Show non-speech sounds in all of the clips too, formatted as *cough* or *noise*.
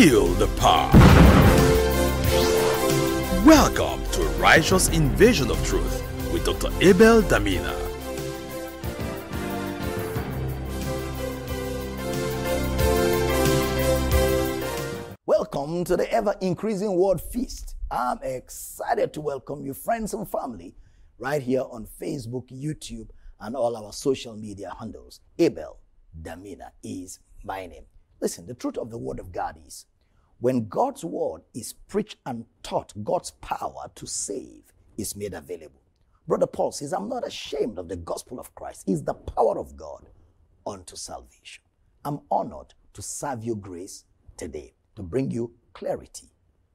Feel the power. Welcome to Righteous Invasion of Truth with Dr. Abel Damina. Welcome to the ever increasing word feast. I'm excited to welcome you, friends and family, right here on Facebook, YouTube, and all our social media handles. Abel Damina is my name. Listen, the truth of the word of God is when God's word is preached and taught, God's power to save is made available. Brother Paul says, I'm not ashamed of the gospel of Christ. It's the power of God unto salvation. I'm honored to serve you grace today to bring you clarity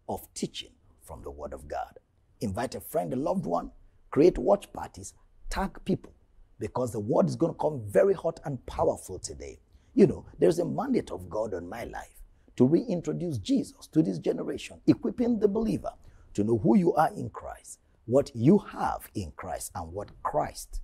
of teaching from the Word of God. Invite a friend, a loved one, create watch parties, tag people, because the Word is going to come very hot and powerful today. You know, there's a mandate of God on my life to reintroduce Jesus to this generation, equipping the believer to know who you are in Christ, what you have in Christ, and what Christ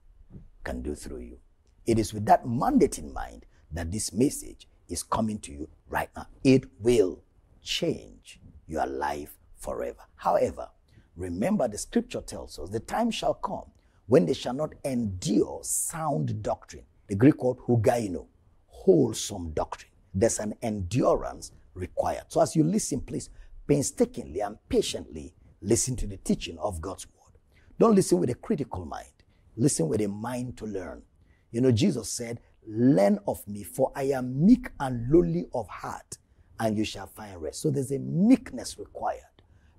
can do through you. It is with that mandate in mind that this message is coming to you right now. It will change your life forever. However, remember the scripture tells us the time shall come when they shall not endure sound doctrine. The Greek word hugiaino, wholesome doctrine. There's an endurance required. So as you listen, please painstakingly and patiently listen to the teaching of God's word. Don't listen with a critical mind. Listen with a mind to learn. You know, Jesus said, Learn of me, for I am meek and lowly of heart, and you shall find rest. So there's a meekness required.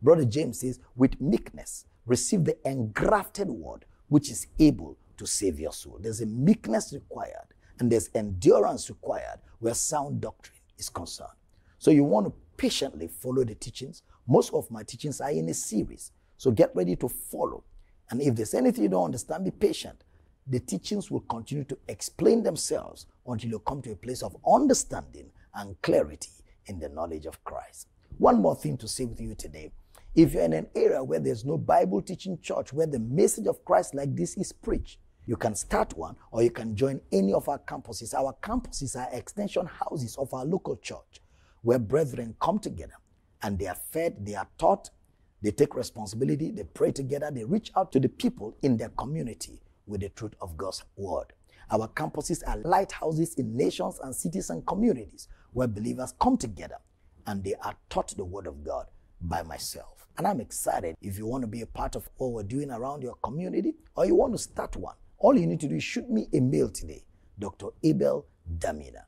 Brother James says, with meekness, receive the engrafted word, which is able to save your soul. There's a meekness required, and there's endurance required where sound doctrine is concerned. So you want to patiently follow the teachings. Most of my teachings are in a series. So get ready to follow. And if there's anything you don't understand, be patient. The teachings will continue to explain themselves until you come to a place of understanding and clarity in the knowledge of Christ. One more thing to say with you today. If you're in an area where there's no Bible teaching church, where the message of Christ like this is preached, you can start one or you can join any of our campuses. Our campuses are extension houses of our local church where brethren come together and they are fed, they are taught, they take responsibility, they pray together, they reach out to the people in their community with the truth of God's word. Our campuses are lighthouses in nations and cities and communities where believers come together and they are taught the word of God by myself. And I'm excited if you want to be a part of what we're doing around your community or you want to start one. All you need to do is shoot me a mail today, Dr. Abel Damina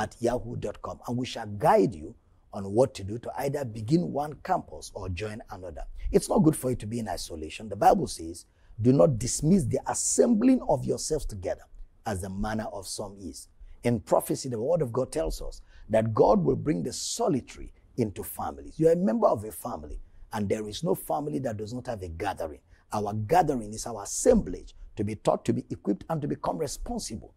at yahoo.com, and we shall guide you on what to do to either begin one campus or join another. It's not good for you to be in isolation. The Bible says, do not dismiss the assembling of yourselves together as the manner of some is. In prophecy, the word of God tells us that God will bring the solitary into families. You are a member of a family, and there is no family that does not have a gathering. Our gathering is our assemblage to be taught, to be equipped, and to become responsible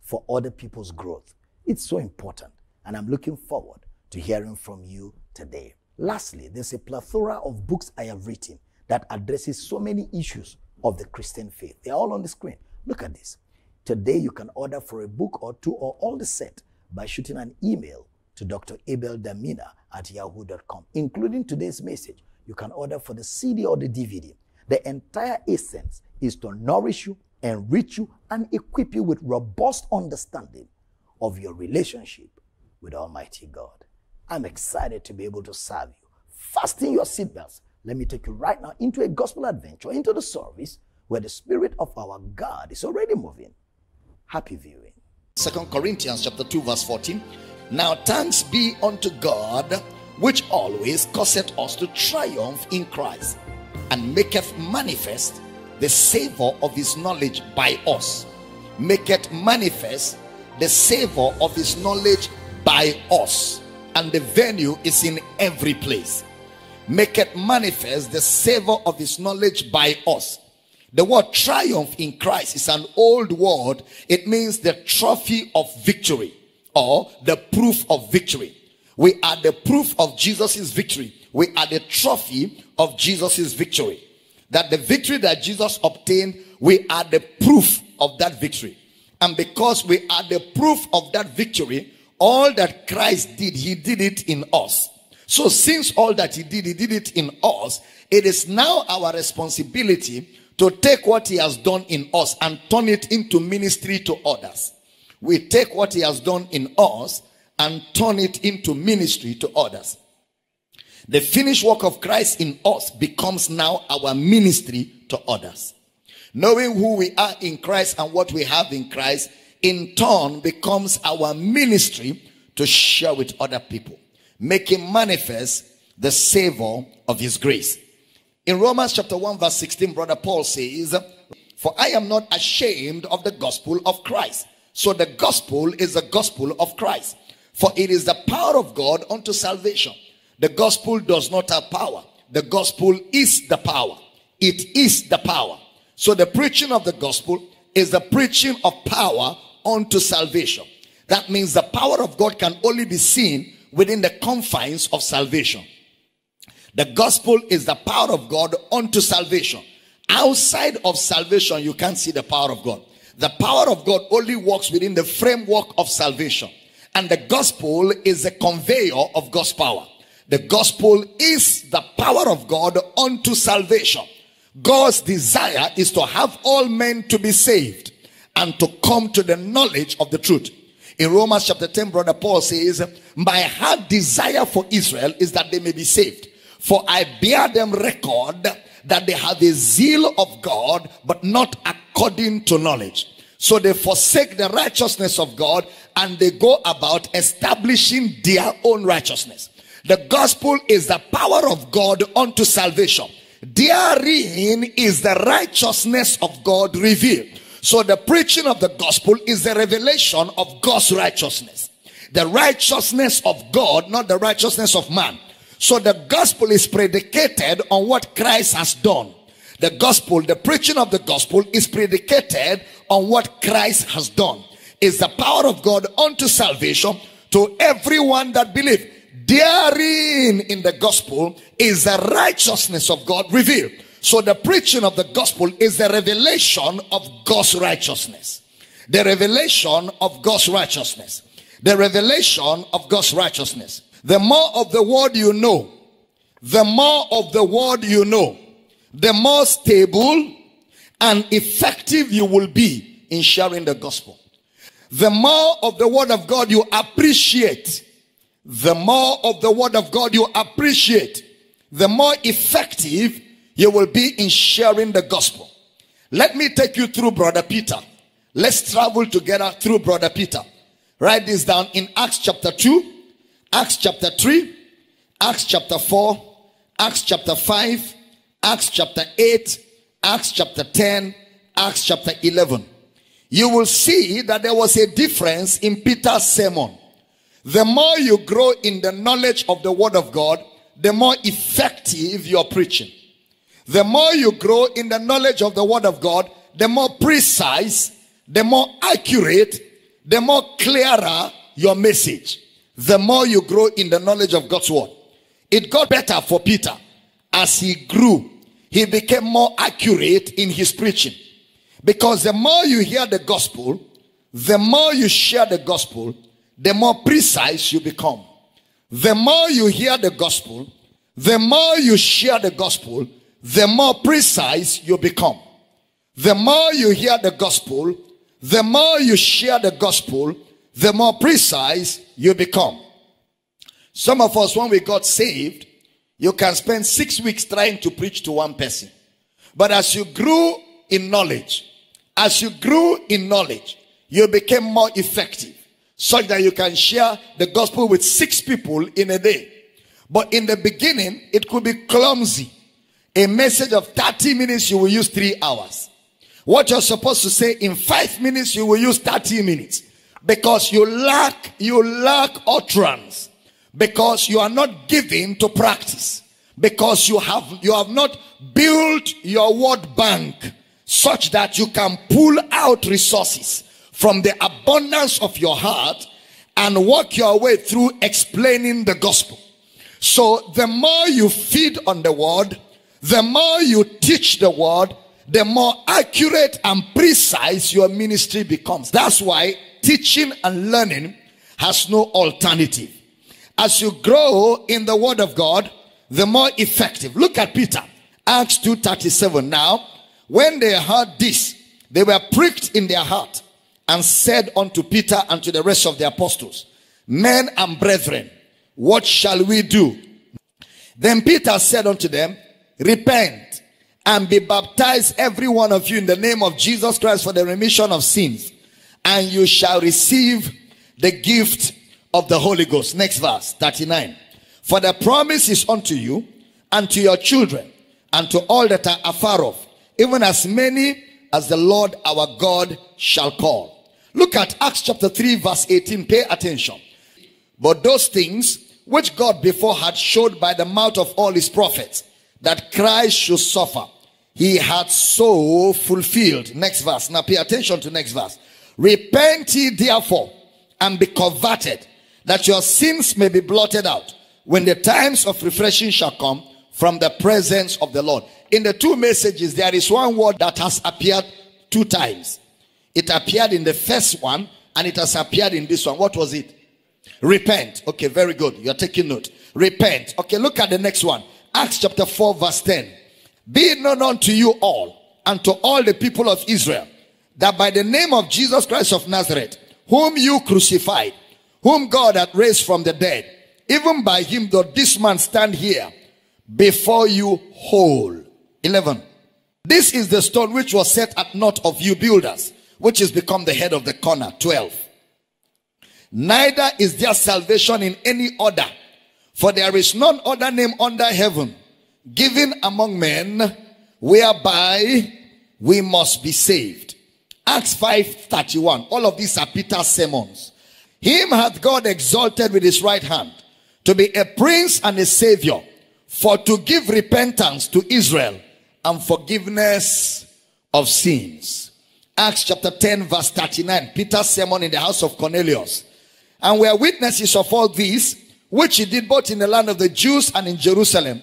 for other people's growth. It's so important, and I'm looking forward to hearing from you today. Lastly, there's a plethora of books I have written that addresses so many issues of the Christian faith. They're all on the screen. Look at this. Today, you can order for a book or two or all the set by shooting an email to Dr. Abel Damina at yahoo.com, including today's message. You can order for the CD or the DVD. The entire essence is to nourish you, enrich you, and equip you with robust understanding of your relationship with Almighty God. I'm excited to be able to serve you. Fasten your seatbelts. Let me take you right now into a gospel adventure, into the service where the Spirit of our God is already moving. Happy viewing. Second Corinthians chapter 2, verse 14. Now thanks be unto God, which always causeth us to triumph in Christ, and maketh manifest the savor of his knowledge by us. Maketh manifest the savor of his knowledge by us. And the venue is in every place. Make it manifest the savor of his knowledge by us. The word triumph in Christ is an old word. It means the trophy of victory or the proof of victory. We are the proof of Jesus' victory. We are the trophy of Jesus' victory. That the victory that Jesus obtained, we are the proof of that victory. And because we are the proof of that victory, all that Christ did, he did it in us. So since all that he did, he did it in us, it is now our responsibility to take what he has done in us and turn it into ministry to others. We take what he has done in us and turn it into ministry to others. The finished work of Christ in us becomes now our ministry to others. Knowing who we are in Christ and what we have in Christ in turn becomes our ministry to share with other people, making manifest the savor of his grace. In Romans chapter 1 verse 16, brother Paul says, For I am not ashamed of the gospel of Christ. So the gospel is the gospel of Christ. For it is the power of God unto salvation. The gospel does not have power. The gospel is the power. It is the power. So the preaching of the gospel is the preaching of power unto salvation. That means the power of God can only be seen within the confines of salvation. The gospel is the power of God unto salvation. Outside of salvation, you can't see the power of God. The power of God only works within the framework of salvation. And the gospel is a conveyor of God's power. The gospel is the power of God unto salvation. God's desire is to have all men to be saved and to come to the knowledge of the truth. In Romans chapter 10, brother Paul says, My heart desire for Israel is that they may be saved. For I bear them record that they have a zeal of God, but not according to knowledge. So they forsake the righteousness of God and they go about establishing their own righteousness. The gospel is the power of God unto salvation. Therein is the righteousness of God revealed. So the preaching of the gospel is the revelation of God's righteousness. The righteousness of God, not the righteousness of man. So the gospel is predicated on what Christ has done. The gospel, the preaching of the gospel is predicated on what Christ has done. Is the power of God unto salvation to everyone that believe. Therein in the gospel is the righteousness of God revealed. So the preaching of the gospel is the revelation of God's righteousness. The revelation of God's righteousness. The revelation of God's righteousness. The more of the word you know, the more of the word you know, the more stable and effective you will be in sharing the gospel. The more of the word of God you appreciate, the more of the word of God you appreciate, the more effective you will be in sharing the gospel. Let me take you through Brother Peter. Let's travel together through Brother Peter. Write this down in Acts chapter 2 Acts chapter 3, Acts chapter 4, Acts chapter 5, Acts chapter 8, Acts chapter 10, Acts chapter 11. You will see that there was a difference in Peter's sermon. The more you grow in the knowledge of the word of God, the more effective you're preaching. The more you grow in the knowledge of the word of God, the more precise, the more accurate, the more clearer your message the more you grow in the knowledge of God's word. It got better for Peter as he grew. He became more accurate in his preaching. Because the more you hear the gospel, the more you share the gospel, the more precise you become. The more you hear the gospel, the more you share the gospel, the more precise you become. The more you hear the gospel, the more you share the gospel, the more precise you become. Some of us, when we got saved, you can spend six weeks trying to preach to one person. But as you grew in knowledge, as you grew in knowledge, you became more effective such that you can share the gospel with six people in a day. But in the beginning, it could be clumsy. A message of 30 minutes, you will use three hours. What you're supposed to say in five minutes, you will use 30 minutes because you lack you lack utterance because you are not given to practice because you have you have not built your word bank such that you can pull out resources from the abundance of your heart and work your way through explaining the gospel so the more you feed on the word the more you teach the word the more accurate and precise your ministry becomes that's why teaching and learning has no alternative. As you grow in the word of God, the more effective. Look at Peter. Acts 2:37. Now, when they heard this, they were pricked in their heart and said unto Peter and to the rest of the apostles, Men and brethren, what shall we do? Then Peter said unto them, Repent and be baptized, every one of you, in the name of Jesus Christ for the remission of sins, and you shall receive the gift of the Holy Ghost. Next verse, 39. For the promise is unto you and to your children and to all that are afar off, even as many as the Lord our God shall call. Look at Acts chapter 3, verse 18. Pay attention. But those things which God before had showed by the mouth of all his prophets that Christ should suffer, he had so fulfilled. Next verse. Now pay attention to next verse. Repent ye therefore and be converted that your sins may be blotted out when the times of refreshing shall come from the presence of the Lord. In the two messages, there is one word that has appeared two times. It appeared in the first one and it has appeared in this one. What was it? Repent. Okay, very good. You're taking note. Repent. Okay, look at the next one. Acts chapter 4, verse 10. Be it known unto you all and to all the people of Israel that by the name of Jesus Christ of Nazareth, whom you crucified, whom God had raised from the dead, even by him doth this man stand here before you whole. 11. This is the stone which was set at naught of you builders, which is become the head of the corner. 12. Neither is there salvation in any other, for there is none other name under heaven given among men whereby we must be saved. Acts 5:31. All of these are Peter's sermons. Him hath God exalted with his right hand to be a prince and a savior, for to give repentance to Israel and forgiveness of sins. Acts chapter 10, verse 39. Peter's sermon in the house of Cornelius. And we are witnesses of all these, which he did both in the land of the Jews and in Jerusalem,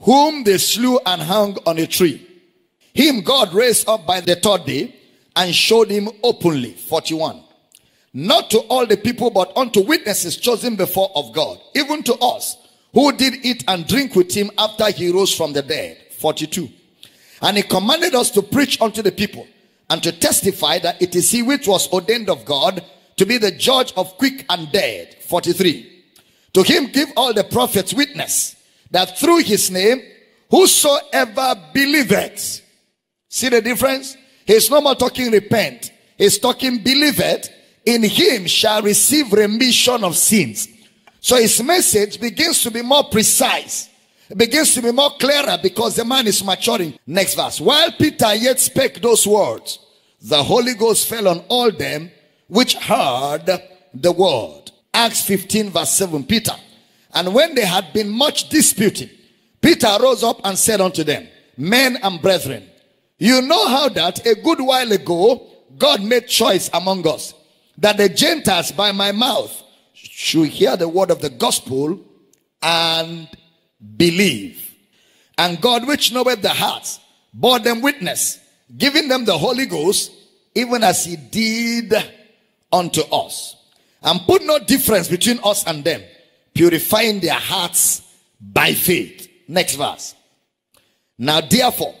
whom they slew and hung on a tree. Him God raised up by the third day and showed him openly. 41. Not to all the people, but unto witnesses chosen before of God, even to us, who did eat and drink with him after he rose from the dead. 42. And he commanded us to preach unto the people and to testify that it is he which was ordained of God to be the judge of quick and dead. 43. To him give all the prophets witness that through his name, whosoever believeth. See the difference? He's no more talking repent. He's talking believeth. In him shall receive remission of sins. So his message begins to be more precise. Begins to be more clearer because the man is maturing. Next verse. While Peter yet spake those words, the Holy Ghost fell on all them which heard the word. Acts 15 verse 7. Peter. And when they had been much disputing, Peter rose up and said unto them, Men and brethren, you know how that a good while ago God made choice among us that the Gentiles by my mouth should hear the word of the gospel and believe. And God, which knoweth the hearts, bore them witness, giving them the Holy Ghost, even as he did unto us. And put no difference between us and them, purifying their hearts by faith. Next verse. Now therefore,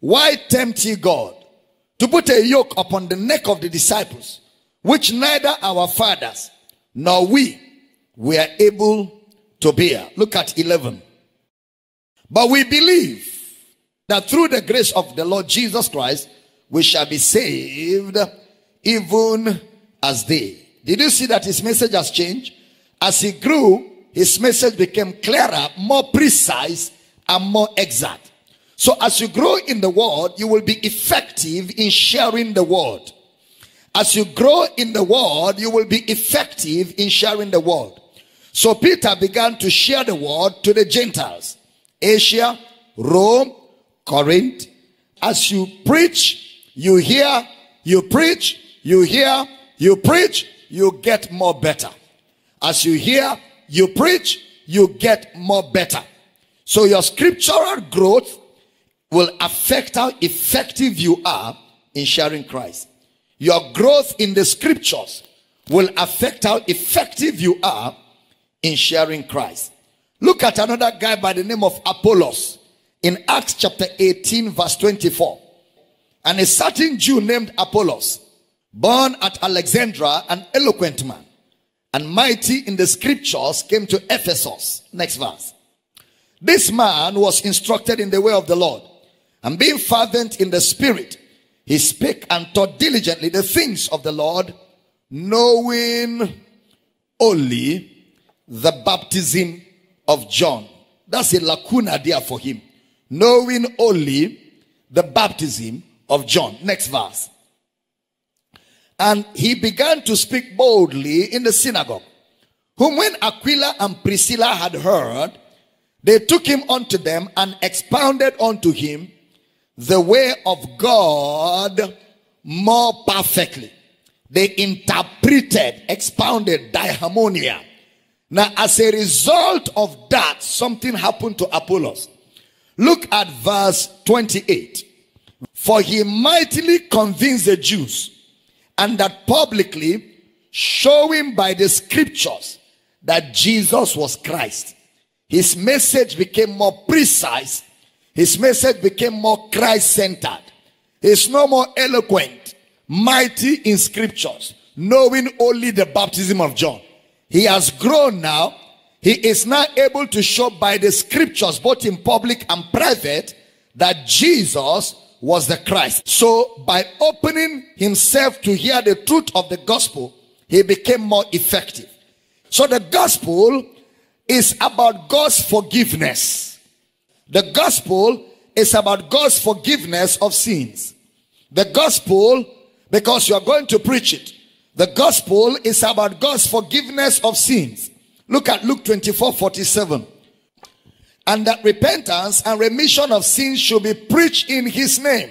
why tempt ye God to put a yoke upon the neck of the disciples, which neither our fathers nor we were able to bear? Look at 11. But we believe that through the grace of the Lord Jesus Christ, we shall be saved even as they. Did you see that his message has changed? As he grew, his message became clearer, more precise, and more exact. So as you grow in the word, you will be effective in sharing the word. As you grow in the word, you will be effective in sharing the word. So Peter began to share the word to the Gentiles. Asia, Rome, Corinth. As you preach, you hear, you preach, you hear, you preach, you get more better. As you hear, you preach, you get more better. So your scriptural growth will affect how effective you are in sharing Christ. Your growth in the scriptures will affect how effective you are in sharing Christ. Look at another guy by the name of Apollos in Acts chapter 18, verse 24. And a certain Jew named Apollos, born at Alexandria, an eloquent man and mighty in the scriptures, came to Ephesus. Next verse. This man was instructed in the way of the Lord, and being fervent in the spirit, he spake and taught diligently the things of the Lord, knowing only the baptism of John. That's a lacuna there for him. Knowing only the baptism of John. Next verse. And he began to speak boldly in the synagogue, whom when Aquila and Priscilla had heard, they took him unto them and expounded unto him the way of God more perfectly. They interpreted, expounded diharmonia. Now, as a result of that, something happened to Apollos. Look at verse 28. For he mightily convinced the Jews, and that publicly showing by the scriptures that Jesus was Christ. His message became more precise. His message became more Christ centered. He's no more eloquent, mighty in scriptures, knowing only the baptism of John. He has grown now. He is now able to show by the scriptures, both in public and private, that Jesus was the Christ. So by opening himself to hear the truth of the gospel, he became more effective. So the gospel is about God's forgiveness. The gospel is about God's forgiveness of sins. The gospel, because you are going to preach it, the gospel is about God's forgiveness of sins. Look at Luke 24 47. And that repentance and remission of sins should be preached in his name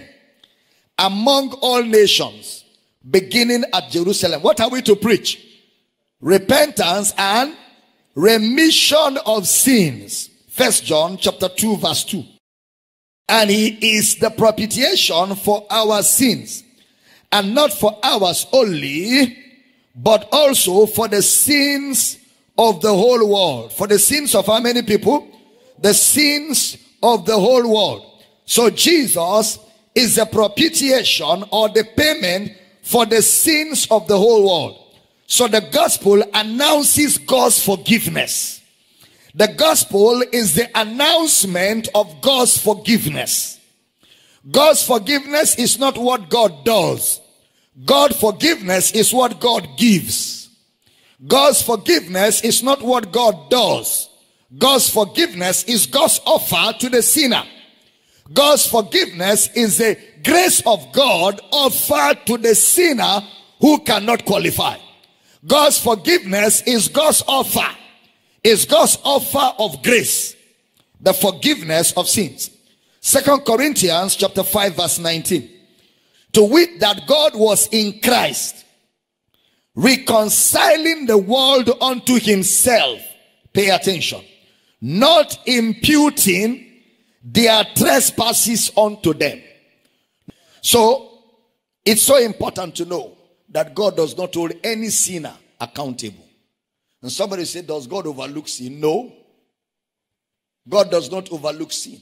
among all nations, beginning at Jerusalem. What are we to preach? Repentance and remission of sins. First John chapter 2 verse 2. And he is the propitiation for our sins. And not for ours only, but also for the sins of the whole world. For the sins of how many people? The sins of the whole world. So Jesus is the propitiation or the payment for the sins of the whole world. So the gospel announces God's forgiveness. The gospel is the announcement of God's forgiveness. God's forgiveness is not what God does. God's forgiveness is what God gives. God's forgiveness is not what God does. God's forgiveness is God's offer to the sinner. God's forgiveness is the grace of God offered to the sinner who cannot qualify. God's forgiveness is God's offer. Is God's offer of grace. The forgiveness of sins. Second Corinthians chapter 5 verse 19. To wit that God was in Christ reconciling the world unto himself. Pay attention. Not imputing their trespasses unto them. So it's so important to know that God does not hold any sinner accountable. And somebody said, Does God overlook sin? No. God does not overlook sin.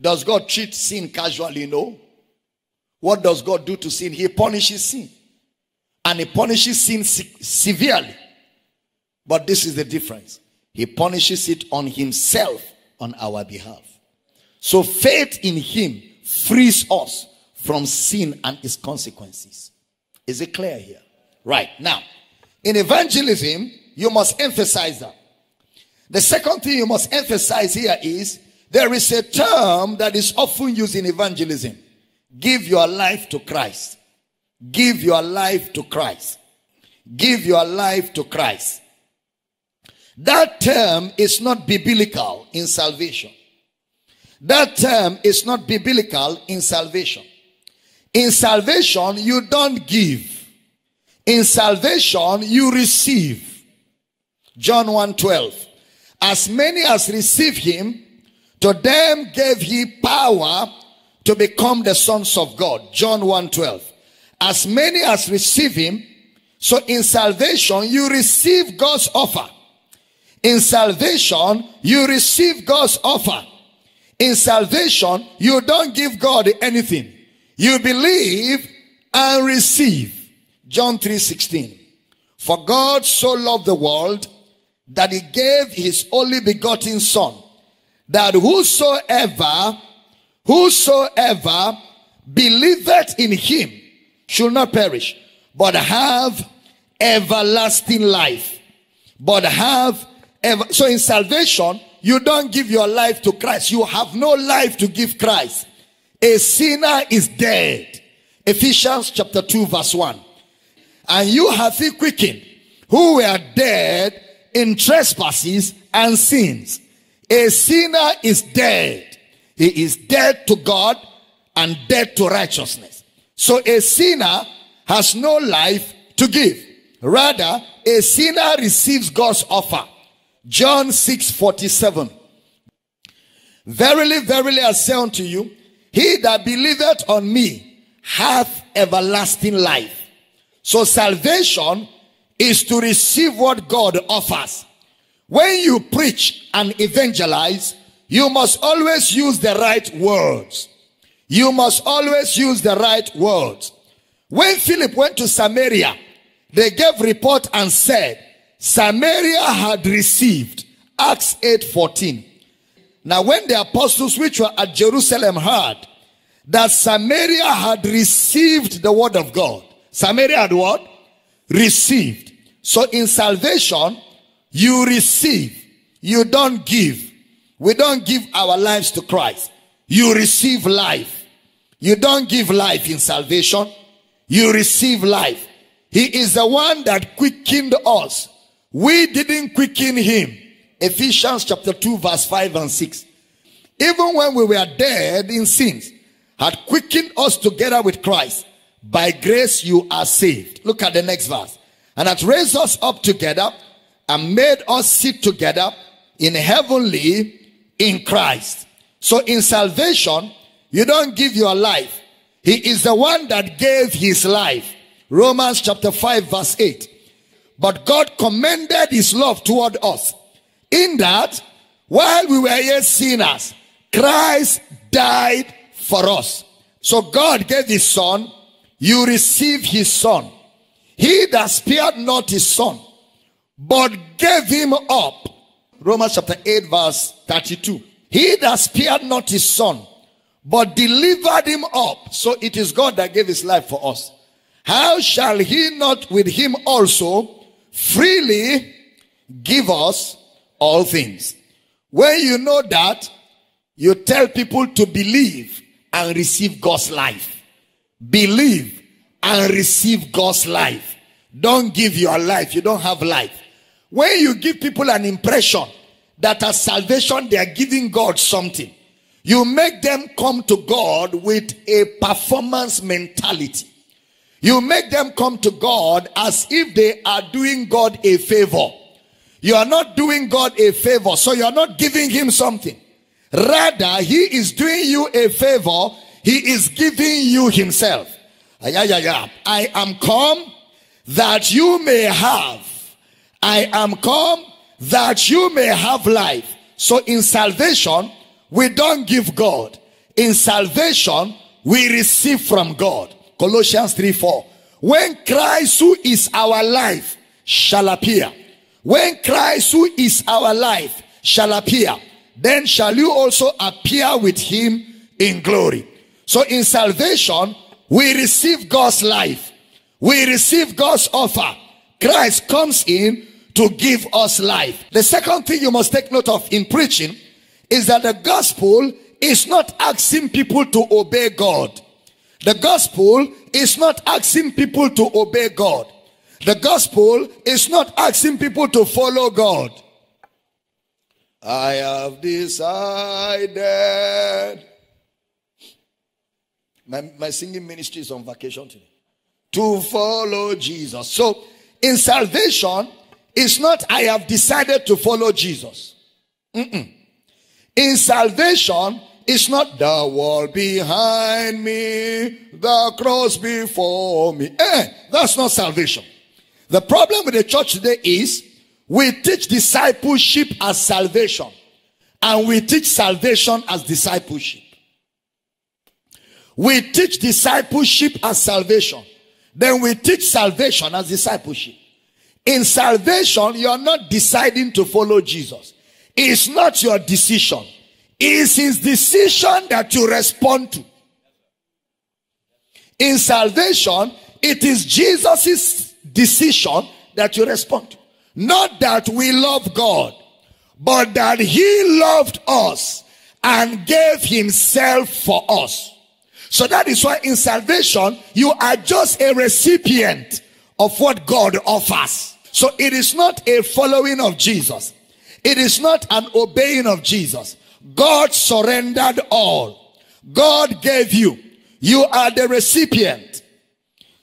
Does God treat sin casually? No. What does God do to sin? He punishes sin. And he punishes sin se- severely. But this is the difference. He punishes it on himself on our behalf. So faith in him frees us from sin and its consequences. Is it clear here? Right. Now, in evangelism, you must emphasize that. The second thing you must emphasize here is there is a term that is often used in evangelism. Give your life to Christ. Give your life to Christ. Give your life to Christ. That term is not biblical in salvation. That term is not biblical in salvation. In salvation, you don't give. In salvation, you receive. John 1 12. As many as receive him, to them gave he power to become the sons of God. John 1 12. As many as receive him, so in salvation, you receive God's offer. In salvation, you receive God's offer. In salvation, you don't give God anything. You believe and receive. John 3:16. For God so loved the world that he gave his only begotten son that whosoever whosoever believeth in him should not perish but have everlasting life. But have ever so in salvation you don't give your life to Christ. You have no life to give Christ. A sinner is dead. Ephesians chapter 2 verse 1 and you have he quickened who were dead in trespasses and sins. A sinner is dead. He is dead to God and dead to righteousness. So a sinner has no life to give. Rather, a sinner receives God's offer. John 6 47. Verily, verily, I say unto you, he that believeth on me hath everlasting life. So salvation is to receive what God offers. When you preach and evangelize, you must always use the right words. You must always use the right words. When Philip went to Samaria, they gave report and said, Samaria had received. Acts 8 14. Now, when the apostles which were at Jerusalem heard that Samaria had received the word of God, Samaria had what? Received. So in salvation, you receive. You don't give. We don't give our lives to Christ. You receive life. You don't give life in salvation. You receive life. He is the one that quickened us. We didn't quicken him. Ephesians chapter 2 verse 5 and 6. Even when we were dead in sins, had quickened us together with Christ. By grace you are saved. Look at the next verse. And hath raised us up together and made us sit together in heavenly in Christ. So in salvation, you don't give your life. He is the one that gave his life. Romans chapter 5 verse 8. But God commended his love toward us in that while we were yet sinners, Christ died for us. So God gave his son. You receive his son. He that spared not his son, but gave him up. Romans chapter 8 verse 32. He that spared not his son, but delivered him up. So it is God that gave his life for us. How shall he not with him also freely give us all things? When you know that, you tell people to believe and receive God's life. Believe and receive God's life. Don't give your life. You don't have life. When you give people an impression that as salvation they are giving God something, you make them come to God with a performance mentality. You make them come to God as if they are doing God a favor. You are not doing God a favor, so you are not giving him something. Rather, he is doing you a favor, he is giving you himself. I am come that you may have I am come that you may have life. So in salvation, we don't give God. In salvation, we receive from God. Colossians 3 4. When Christ, who is our life, shall appear. When Christ, who is our life, shall appear, then shall you also appear with him in glory. So in salvation, we receive God's life. We receive God's offer. Christ comes in to give us life. The second thing you must take note of in preaching is that the gospel is not asking people to obey God. The gospel is not asking people to obey God. The gospel is not asking people to follow God. I have decided. My, my singing ministry is on vacation today. To follow Jesus. So, in salvation, it's not, I have decided to follow Jesus. Mm-mm. In salvation, it's not the wall behind me, the cross before me. Eh, that's not salvation. The problem with the church today is We teach discipleship as salvation, and we teach salvation as discipleship. We teach discipleship as salvation, then we teach salvation as discipleship. In salvation, you are not deciding to follow Jesus. It's not your decision. It's his decision that you respond to. In salvation, it is Jesus' decision that you respond to. Not that we love God, but that he loved us and gave himself for us. So that is why in salvation, you are just a recipient of what God offers. So it is not a following of Jesus. It is not an obeying of Jesus. God surrendered all. God gave you. You are the recipient.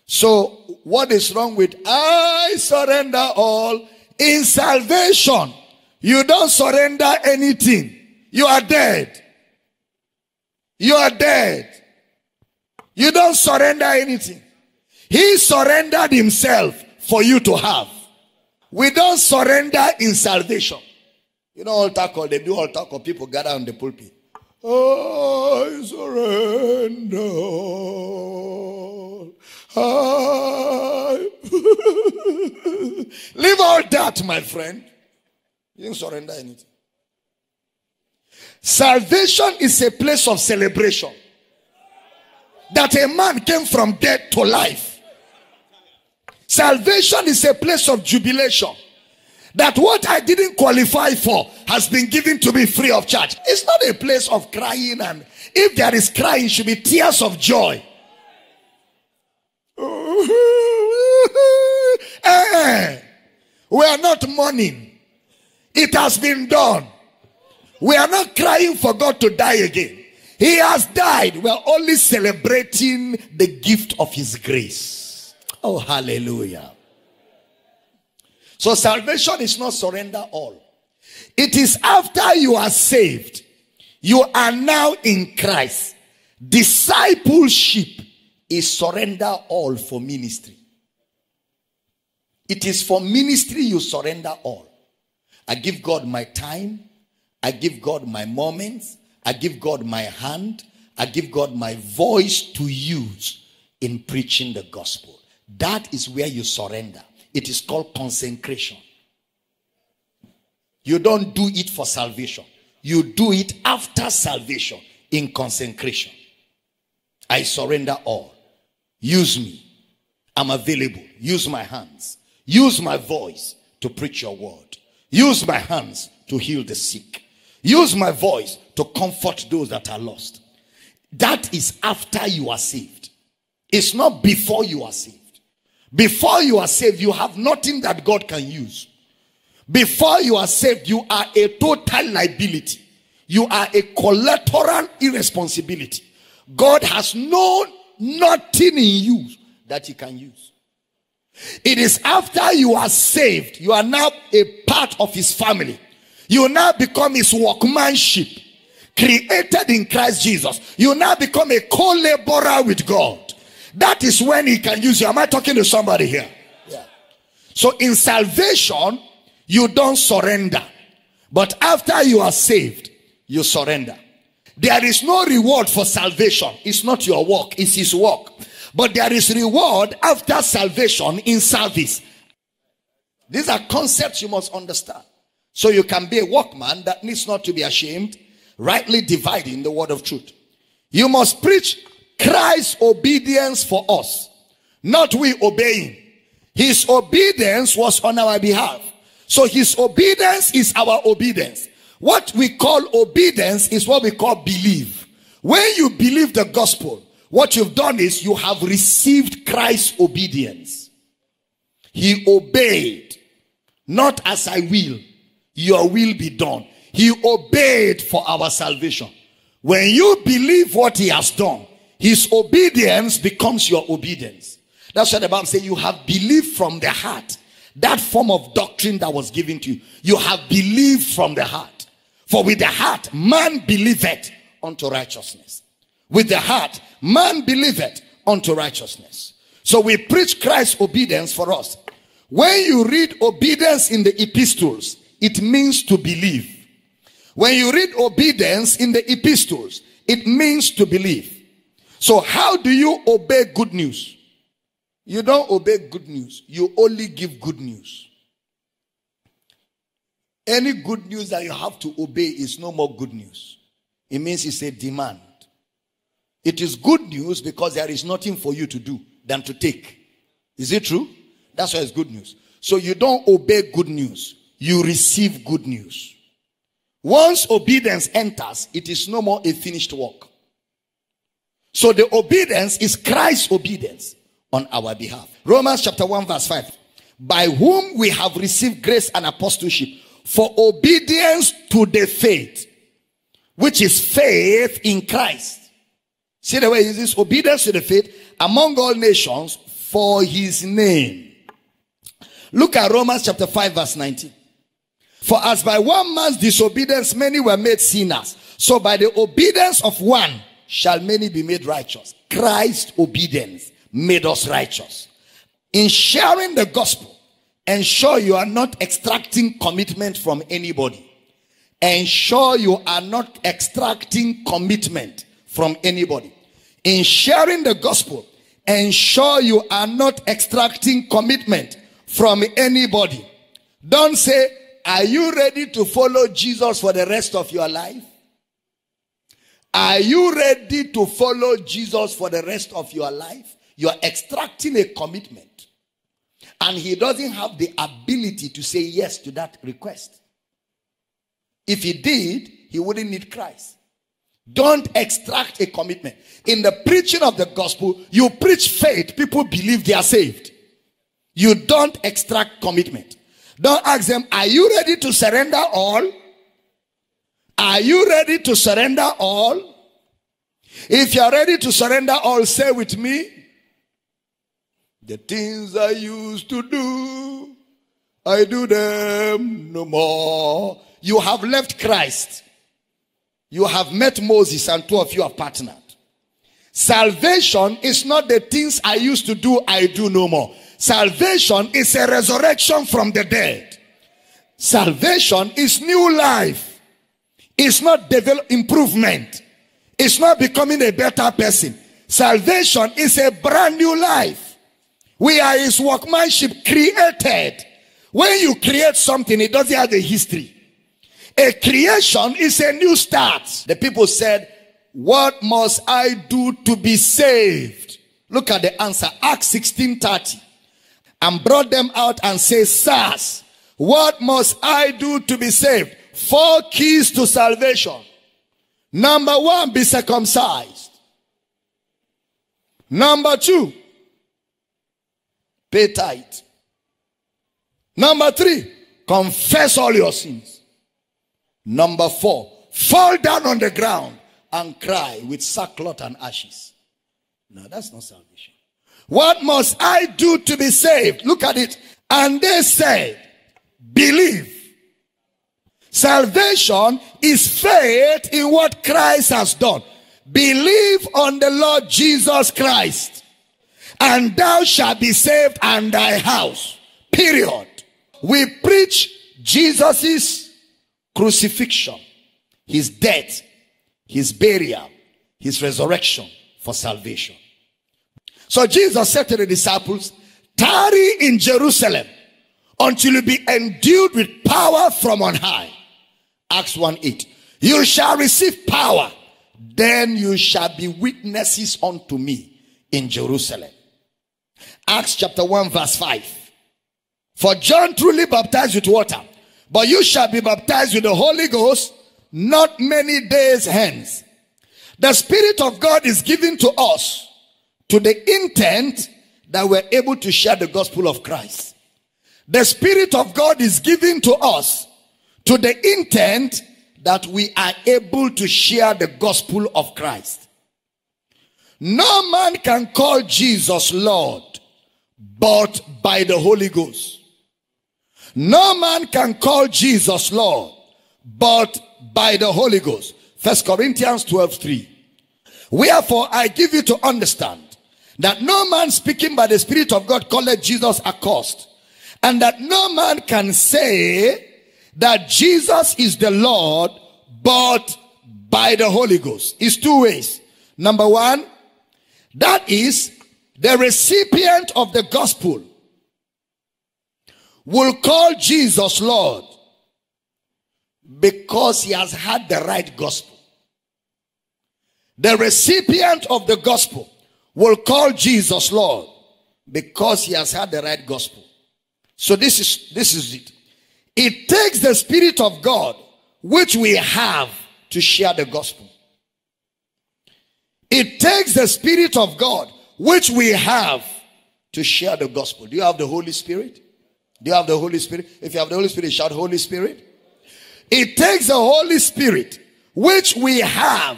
So what is wrong with I surrender all? In salvation, you don't surrender anything. You are dead. You are dead. You don't surrender anything. He surrendered himself for you to have. We don't surrender in salvation. You know, altar call, they do altar call, people gather on the pulpit. I surrender. I *laughs* Leave all that, my friend. You didn't surrender anything. Salvation is a place of celebration. That a man came from death to life. Salvation is a place of jubilation. That what I didn't qualify for has been given to me free of charge. It's not a place of crying, and if there is crying, it should be tears of joy. *laughs* eh, we are not mourning. It has been done. We are not crying for God to die again. He has died. We are only celebrating the gift of His grace. Oh, hallelujah. So, salvation is not surrender all. It is after you are saved, you are now in Christ. Discipleship is surrender all for ministry. It is for ministry you surrender all. I give God my time. I give God my moments. I give God my hand. I give God my voice to use in preaching the gospel. That is where you surrender. It is called consecration. You don't do it for salvation. You do it after salvation in consecration. I surrender all. Use me. I'm available. Use my hands. Use my voice to preach your word. Use my hands to heal the sick. Use my voice to comfort those that are lost. That is after you are saved. It's not before you are saved. Before you are saved, you have nothing that God can use. Before you are saved, you are a total liability. You are a collateral irresponsibility. God has no nothing in you that he can use. It is after you are saved, you are now a part of his family. You now become his workmanship, created in Christ Jesus. You now become a co laborer with God. That is when he can use you. Am I talking to somebody here? Yeah. So in salvation, you don't surrender. But after you are saved, you surrender. There is no reward for salvation. It's not your work, it's his work. But there is reward after salvation in service. These are concepts you must understand. So you can be a workman that needs not to be ashamed, rightly dividing the word of truth. You must preach Christ's obedience for us, not we obeying. His obedience was on our behalf. So his obedience is our obedience. What we call obedience is what we call believe. When you believe the gospel, what you've done is you have received Christ's obedience. He obeyed, not as I will, your will be done. He obeyed for our salvation. When you believe what he has done, his obedience becomes your obedience. That's what the Bible says. You have believed from the heart. That form of doctrine that was given to you. You have believed from the heart. For with the heart, man believeth unto righteousness. With the heart, man believeth unto righteousness. So we preach Christ's obedience for us. When you read obedience in the epistles, it means to believe. When you read obedience in the epistles, it means to believe. So, how do you obey good news? You don't obey good news, you only give good news. Any good news that you have to obey is no more good news. It means it's a demand. It is good news because there is nothing for you to do than to take. Is it true? That's why it's good news. So you don't obey good news, you receive good news. Once obedience enters, it is no more a finished work. So the obedience is Christ's obedience on our behalf. Romans chapter 1, verse 5. By whom we have received grace and apostleship for obedience to the faith, which is faith in Christ. See the way he uses obedience to the faith among all nations for his name. Look at Romans chapter 5, verse 19. For as by one man's disobedience many were made sinners, so by the obedience of one shall many be made righteous. Christ's obedience made us righteous. In sharing the gospel, ensure you are not extracting commitment from anybody. Ensure you are not extracting commitment from anybody. In sharing the gospel, ensure you are not extracting commitment from anybody. Don't say, Are you ready to follow Jesus for the rest of your life? Are you ready to follow Jesus for the rest of your life? You are extracting a commitment. And he doesn't have the ability to say yes to that request. If he did, he wouldn't need Christ. Don't extract a commitment. In the preaching of the gospel, you preach faith, people believe they are saved. You don't extract commitment. Don't ask them, Are you ready to surrender all? Are you ready to surrender all? If you are ready to surrender all, say with me, The things I used to do, I do them no more. You have left Christ. You have met Moses, and two of you have partnered. Salvation is not the things I used to do, I do no more. Salvation is a resurrection from the dead. Salvation is new life. It's not develop improvement. It's not becoming a better person. Salvation is a brand new life. We are his workmanship created. When you create something, it doesn't have a history. A creation is a new start. The people said, What must I do to be saved? Look at the answer. Acts 16 30 and brought them out and say, Sirs, what must I do to be saved? Four keys to salvation. Number one, be circumcised. Number two, pay tithe. Number three, confess all your sins. Number four, fall down on the ground and cry with sackcloth and ashes. No, that's not salvation. What must I do to be saved? Look at it. And they said, Believe. Salvation is faith in what Christ has done. Believe on the Lord Jesus Christ, and thou shalt be saved and thy house. Period. We preach Jesus' crucifixion, his death, his burial, his resurrection for salvation. So Jesus said to the disciples, tarry in Jerusalem until you be endued with power from on high. Acts 1 8. You shall receive power, then you shall be witnesses unto me in Jerusalem. Acts chapter 1 verse 5. For John truly baptized with water, but you shall be baptized with the Holy Ghost not many days hence. The Spirit of God is given to us to the intent that we're able to share the gospel of Christ. The Spirit of God is given to us to the intent that we are able to share the gospel of Christ. No man can call Jesus Lord but by the Holy Ghost. No man can call Jesus Lord but by the Holy Ghost. First Corinthians 12 3. Wherefore I give you to understand that no man speaking by the Spirit of God called Jesus accursed, And that no man can say that Jesus is the Lord but by the Holy Ghost. It's two ways. Number one, that is the recipient of the gospel will call Jesus Lord because he has had the right gospel. The recipient of the gospel will call Jesus Lord because he has had the right gospel. So this is this is it. It takes the spirit of God which we have to share the gospel. It takes the spirit of God which we have to share the gospel. Do you have the Holy Spirit? Do you have the Holy Spirit? If you have the Holy Spirit, shout Holy Spirit. It takes the Holy Spirit which we have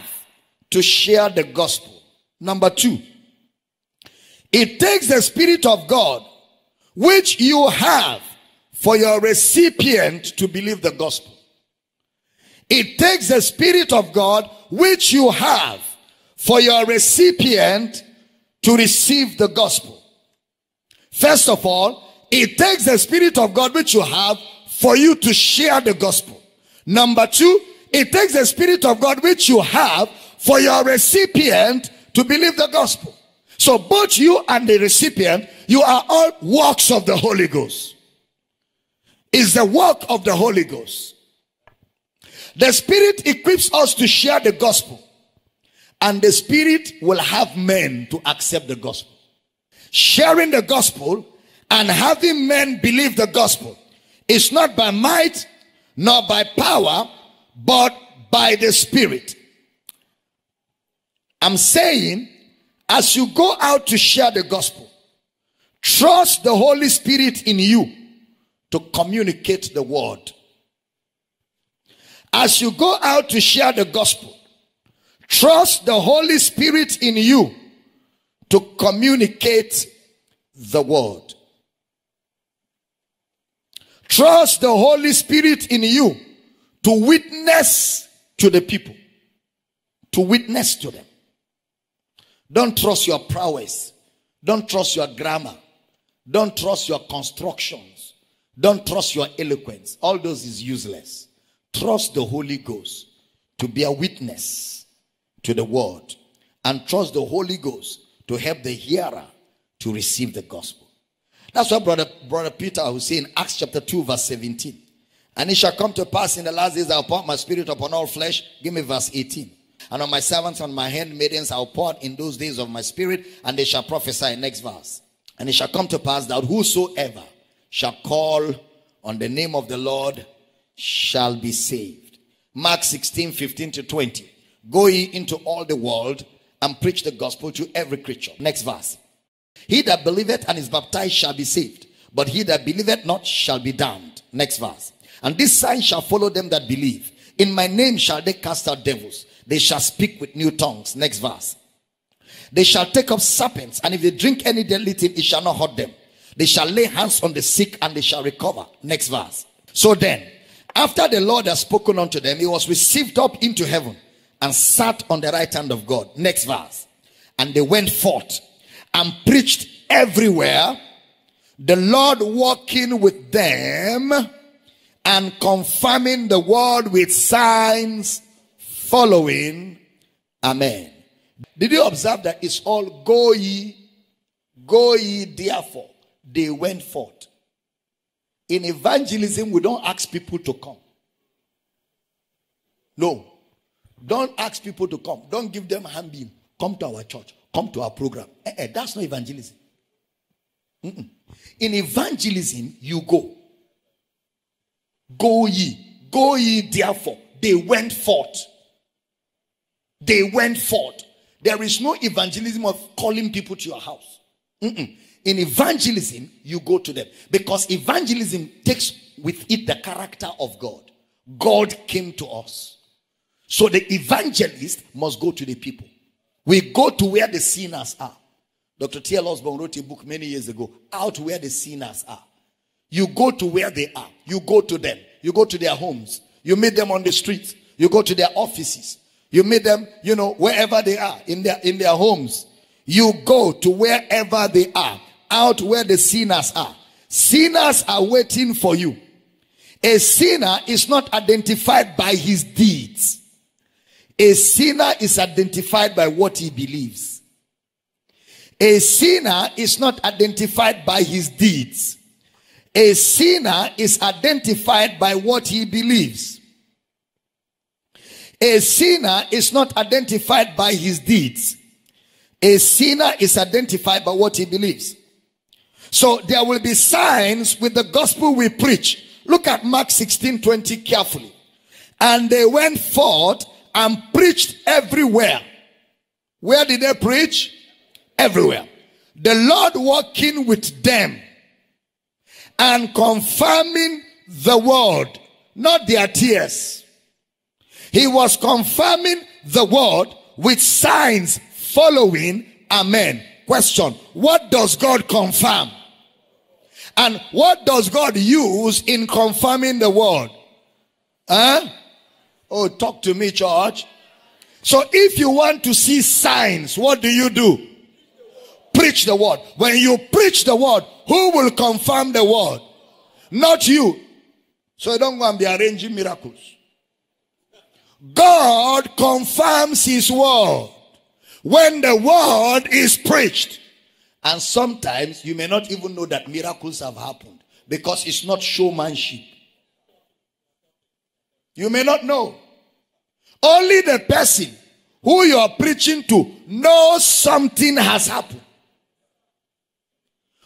to share the gospel. Number two, it takes the Spirit of God, which you have for your recipient to believe the gospel. It takes the Spirit of God, which you have for your recipient to receive the gospel. First of all, it takes the Spirit of God, which you have for you to share the gospel. Number two, it takes the Spirit of God, which you have for your recipient to believe the gospel. So both you and the recipient, you are all works of the Holy Ghost. Is the work of the Holy Ghost. The Spirit equips us to share the gospel. And the Spirit will have men to accept the gospel. Sharing the gospel and having men believe the gospel is not by might, nor by power, but by the Spirit. I'm saying as you go out to share the gospel, trust the Holy Spirit in you to communicate the word. As you go out to share the gospel, trust the Holy Spirit in you to communicate the word. Trust the Holy Spirit in you to witness to the people, to witness to them. Don't trust your prowess. Don't trust your grammar. Don't trust your constructions. Don't trust your eloquence. All those is useless. Trust the Holy Ghost to be a witness to the word. And trust the Holy Ghost to help the hearer to receive the gospel. That's what brother, brother Peter was saying in Acts chapter 2 verse 17. And it shall come to pass in the last days I'll pour my spirit upon all flesh. Give me verse 18. And on my servants and my handmaidens I'll pour in those days of my spirit, and they shall prophesy. Next verse. And it shall come to pass that whosoever shall call on the name of the Lord shall be saved. Mark 16, 15 to 20. Go ye into all the world and preach the gospel to every creature. Next verse. He that believeth and is baptized shall be saved, but he that believeth not shall be damned. Next verse. And this sign shall follow them that believe. In my name shall they cast out devils. They shall speak with new tongues. Next verse. They shall take up serpents, and if they drink any deadly thing, it shall not hurt them. They shall lay hands on the sick, and they shall recover. Next verse. So then, after the Lord has spoken unto them, he was received up into heaven and sat on the right hand of God. Next verse. And they went forth and preached everywhere, the Lord walking with them and confirming the word with signs following. Amen. Did you observe that it's all go ye, go ye therefore? They went forth. In evangelism, we don't ask people to come. No. Don't ask people to come. Don't give them handbill. Come to our church. Come to our program. Eh, eh, that's not evangelism. Mm-mm. In evangelism, you go. Go ye. Go ye therefore. They went forth. They went forth. There is no evangelism of calling people to your house. Mm-mm. In evangelism, you go to them because evangelism takes with it the character of God. God came to us. So the evangelist must go to the people. We go to where the sinners are. Dr. T.L. Osborn wrote a book many years ago, Out Where the Sinners Are. You go to where they are. You go to them. You go to their homes. You meet them on the streets. You go to their offices. You meet them, you know, wherever they are, in their, in their homes. You go to wherever they are, out where the sinners are. Sinners are waiting for you. A sinner is not identified by his deeds. A sinner is identified by what he believes. A sinner is not identified by his deeds. A sinner is identified by what he believes. A sinner is not identified by his deeds. A sinner is identified by what he believes. So there will be signs with the gospel we preach. Look at Mark 16 20 carefully. And they went forth and preached everywhere. Where did they preach? Everywhere. The Lord working with them and confirming the word, not their tears. He was confirming the word with signs following. Amen. Question What does God confirm? And what does God use in confirming the word? Huh? Oh, talk to me, church. So if you want to see signs, what do you do? Preach the word. When you preach the word, who will confirm the word? Not you. So don't go and be arranging miracles. God confirms his word when the word is preached. And sometimes you may not even know that miracles have happened because it's not showmanship. You may not know. Only the person who you are preaching to knows something has happened.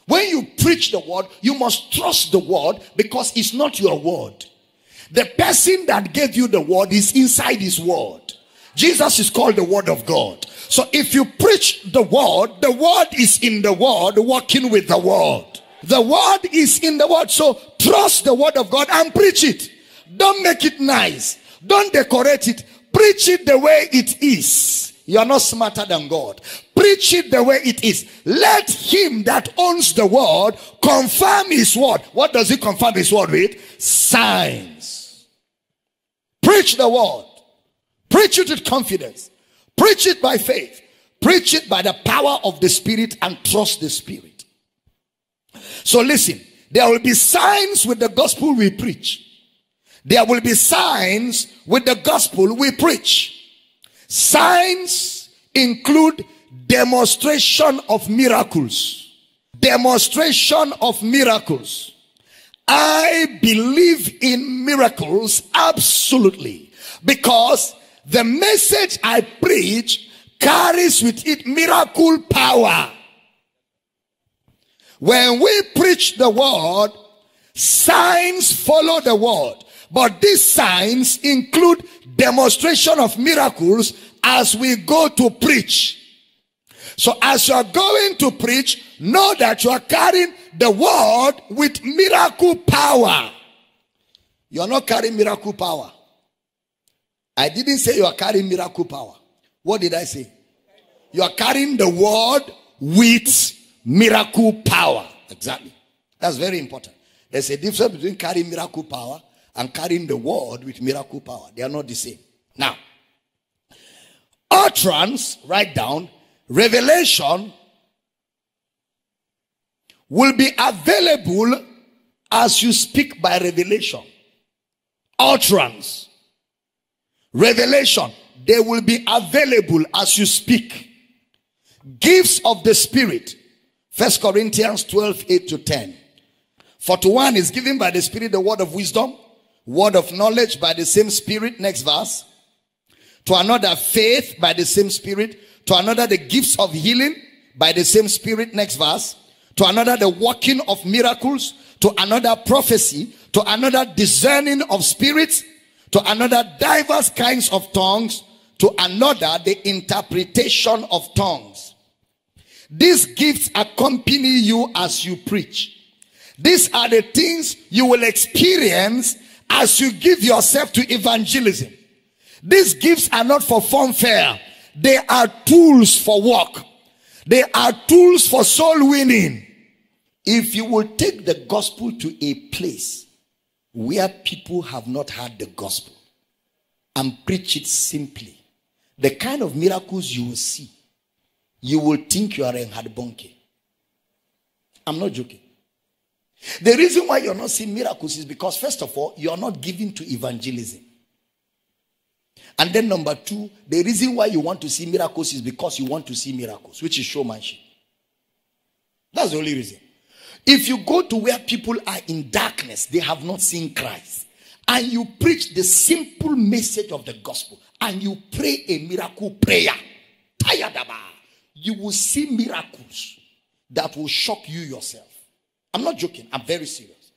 When you preach the word, you must trust the word because it's not your word. The person that gave you the word is inside his word. Jesus is called the word of God. So if you preach the word, the word is in the word, working with the word. The word is in the word. So trust the word of God and preach it. Don't make it nice. Don't decorate it. Preach it the way it is. You are not smarter than God. Preach it the way it is. Let him that owns the word confirm his word. What does he confirm his word with? Signs. Preach the word. Preach it with confidence. Preach it by faith. Preach it by the power of the Spirit and trust the Spirit. So listen, there will be signs with the gospel we preach. There will be signs with the gospel we preach. Signs include demonstration of miracles. Demonstration of miracles. I believe in miracles absolutely because the message I preach carries with it miracle power. When we preach the word, signs follow the word. But these signs include demonstration of miracles as we go to preach. So as you are going to preach, know that you are carrying the word with miracle power. You are not carrying miracle power. I didn't say you are carrying miracle power. What did I say? You are carrying the word with miracle power. Exactly. That's very important. There's a difference between carrying miracle power and carrying the word with miracle power. They are not the same. Now, utterance, write down, revelation will be available as you speak by revelation. Utterance Revelation, they will be available as you speak. Gifts of the Spirit. First Corinthians 12, 8 to 10. For to one is given by the Spirit the word of wisdom, word of knowledge by the same Spirit. Next verse. To another faith by the same Spirit. To another the gifts of healing by the same Spirit. Next verse. To another the working of miracles. To another prophecy. To another discerning of spirits to another diverse kinds of tongues, to another the interpretation of tongues. These gifts accompany you as you preach. These are the things you will experience as you give yourself to evangelism. These gifts are not for fanfare. They are tools for work. They are tools for soul winning. If you will take the gospel to a place where people have not heard the gospel and preach it simply, the kind of miracles you will see, you will think you are in Hadbonke. I'm not joking. The reason why you're not seeing miracles is because, first of all, you're not giving to evangelism. And then, number two, the reason why you want to see miracles is because you want to see miracles, which is showmanship. That's the only reason. If you go to where people are in darkness, they have not seen Christ, and you preach the simple message of the gospel, and you pray a miracle prayer, you will see miracles that will shock you yourself. I'm not joking, I'm very serious.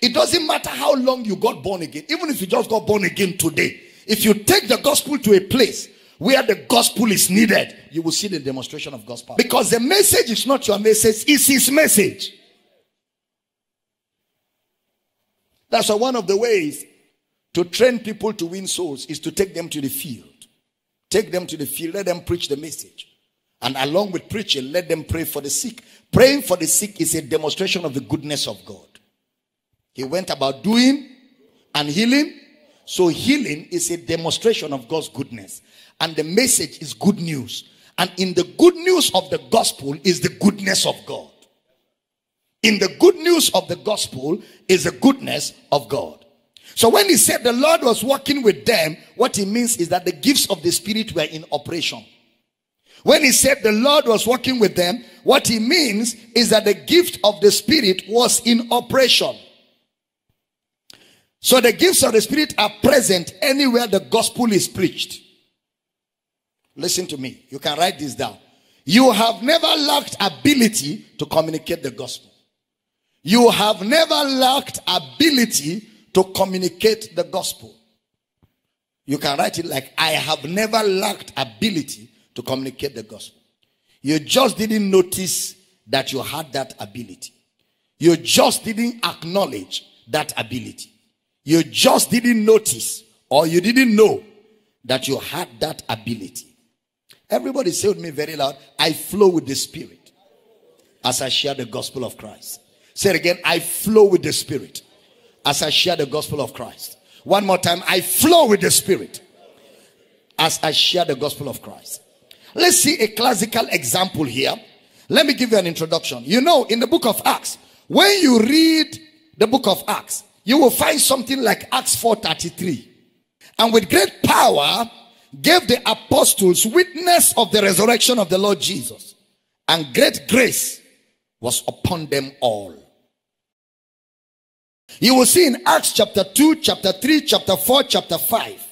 It doesn't matter how long you got born again, even if you just got born again today. If you take the gospel to a place where the gospel is needed, you will see the demonstration of gospel. Because the message is not your message, it's his message. That's why one of the ways to train people to win souls is to take them to the field. Take them to the field, let them preach the message. And along with preaching, let them pray for the sick. Praying for the sick is a demonstration of the goodness of God. He went about doing and healing. So, healing is a demonstration of God's goodness. And the message is good news. And in the good news of the gospel is the goodness of God. In the good news of the gospel is the goodness of God. So when he said the Lord was working with them, what he means is that the gifts of the Spirit were in operation. When he said the Lord was working with them, what he means is that the gift of the Spirit was in operation. So the gifts of the Spirit are present anywhere the gospel is preached. Listen to me. You can write this down. You have never lacked ability to communicate the gospel. You have never lacked ability to communicate the gospel. You can write it like, I have never lacked ability to communicate the gospel. You just didn't notice that you had that ability. You just didn't acknowledge that ability. You just didn't notice or you didn't know that you had that ability. Everybody say with me very loud, I flow with the Spirit as I share the gospel of Christ. Say it again, I flow with the Spirit as I share the gospel of Christ. One more time, I flow with the Spirit as I share the gospel of Christ. Let's see a classical example here. Let me give you an introduction. You know, in the book of Acts, when you read the book of Acts, you will find something like Acts 4:33. And with great power gave the apostles witness of the resurrection of the Lord Jesus, and great grace was upon them all. You will see in Acts chapter 2, chapter 3, chapter 4, chapter 5.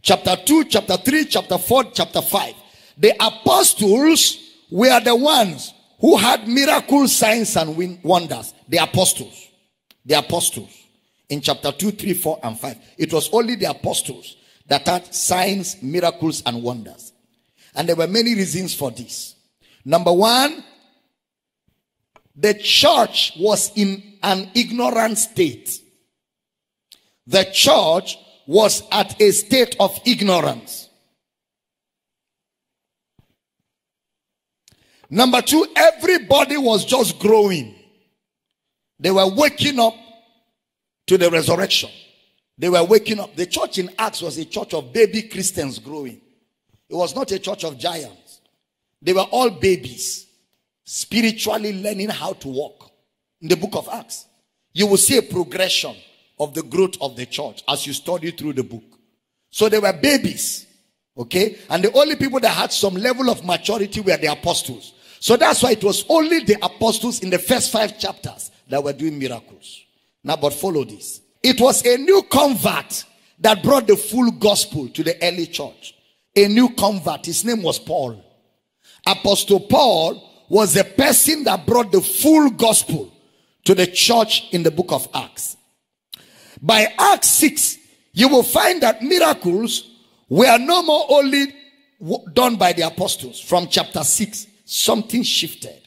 Chapter 2, chapter 3, chapter 4, chapter 5. The apostles were the ones who had miracle signs and wonders. The apostles. The apostles. In chapter 2, 3, 4, and 5. It was only the apostles that had signs, miracles, and wonders. And there were many reasons for this. Number one, the church was in an ignorant state. The church was at a state of ignorance. Number two, everybody was just growing. They were waking up to the resurrection. They were waking up. The church in Acts was a church of baby Christians growing. It was not a church of giants. They were all babies, spiritually learning how to walk. In the book of Acts, you will see a progression of the growth of the church as you study through the book. So they were babies, okay? And the only people that had some level of maturity were the apostles. So that's why it was only the apostles in the first five chapters that were doing miracles. Now, but follow this. It was a new convert that brought the full gospel to the early church. A new convert. His name was Paul. Apostle Paul was the person that brought the full gospel to the church in the book of Acts. By Acts 6, you will find that miracles were no more only done by the apostles from chapter 6 something shifted.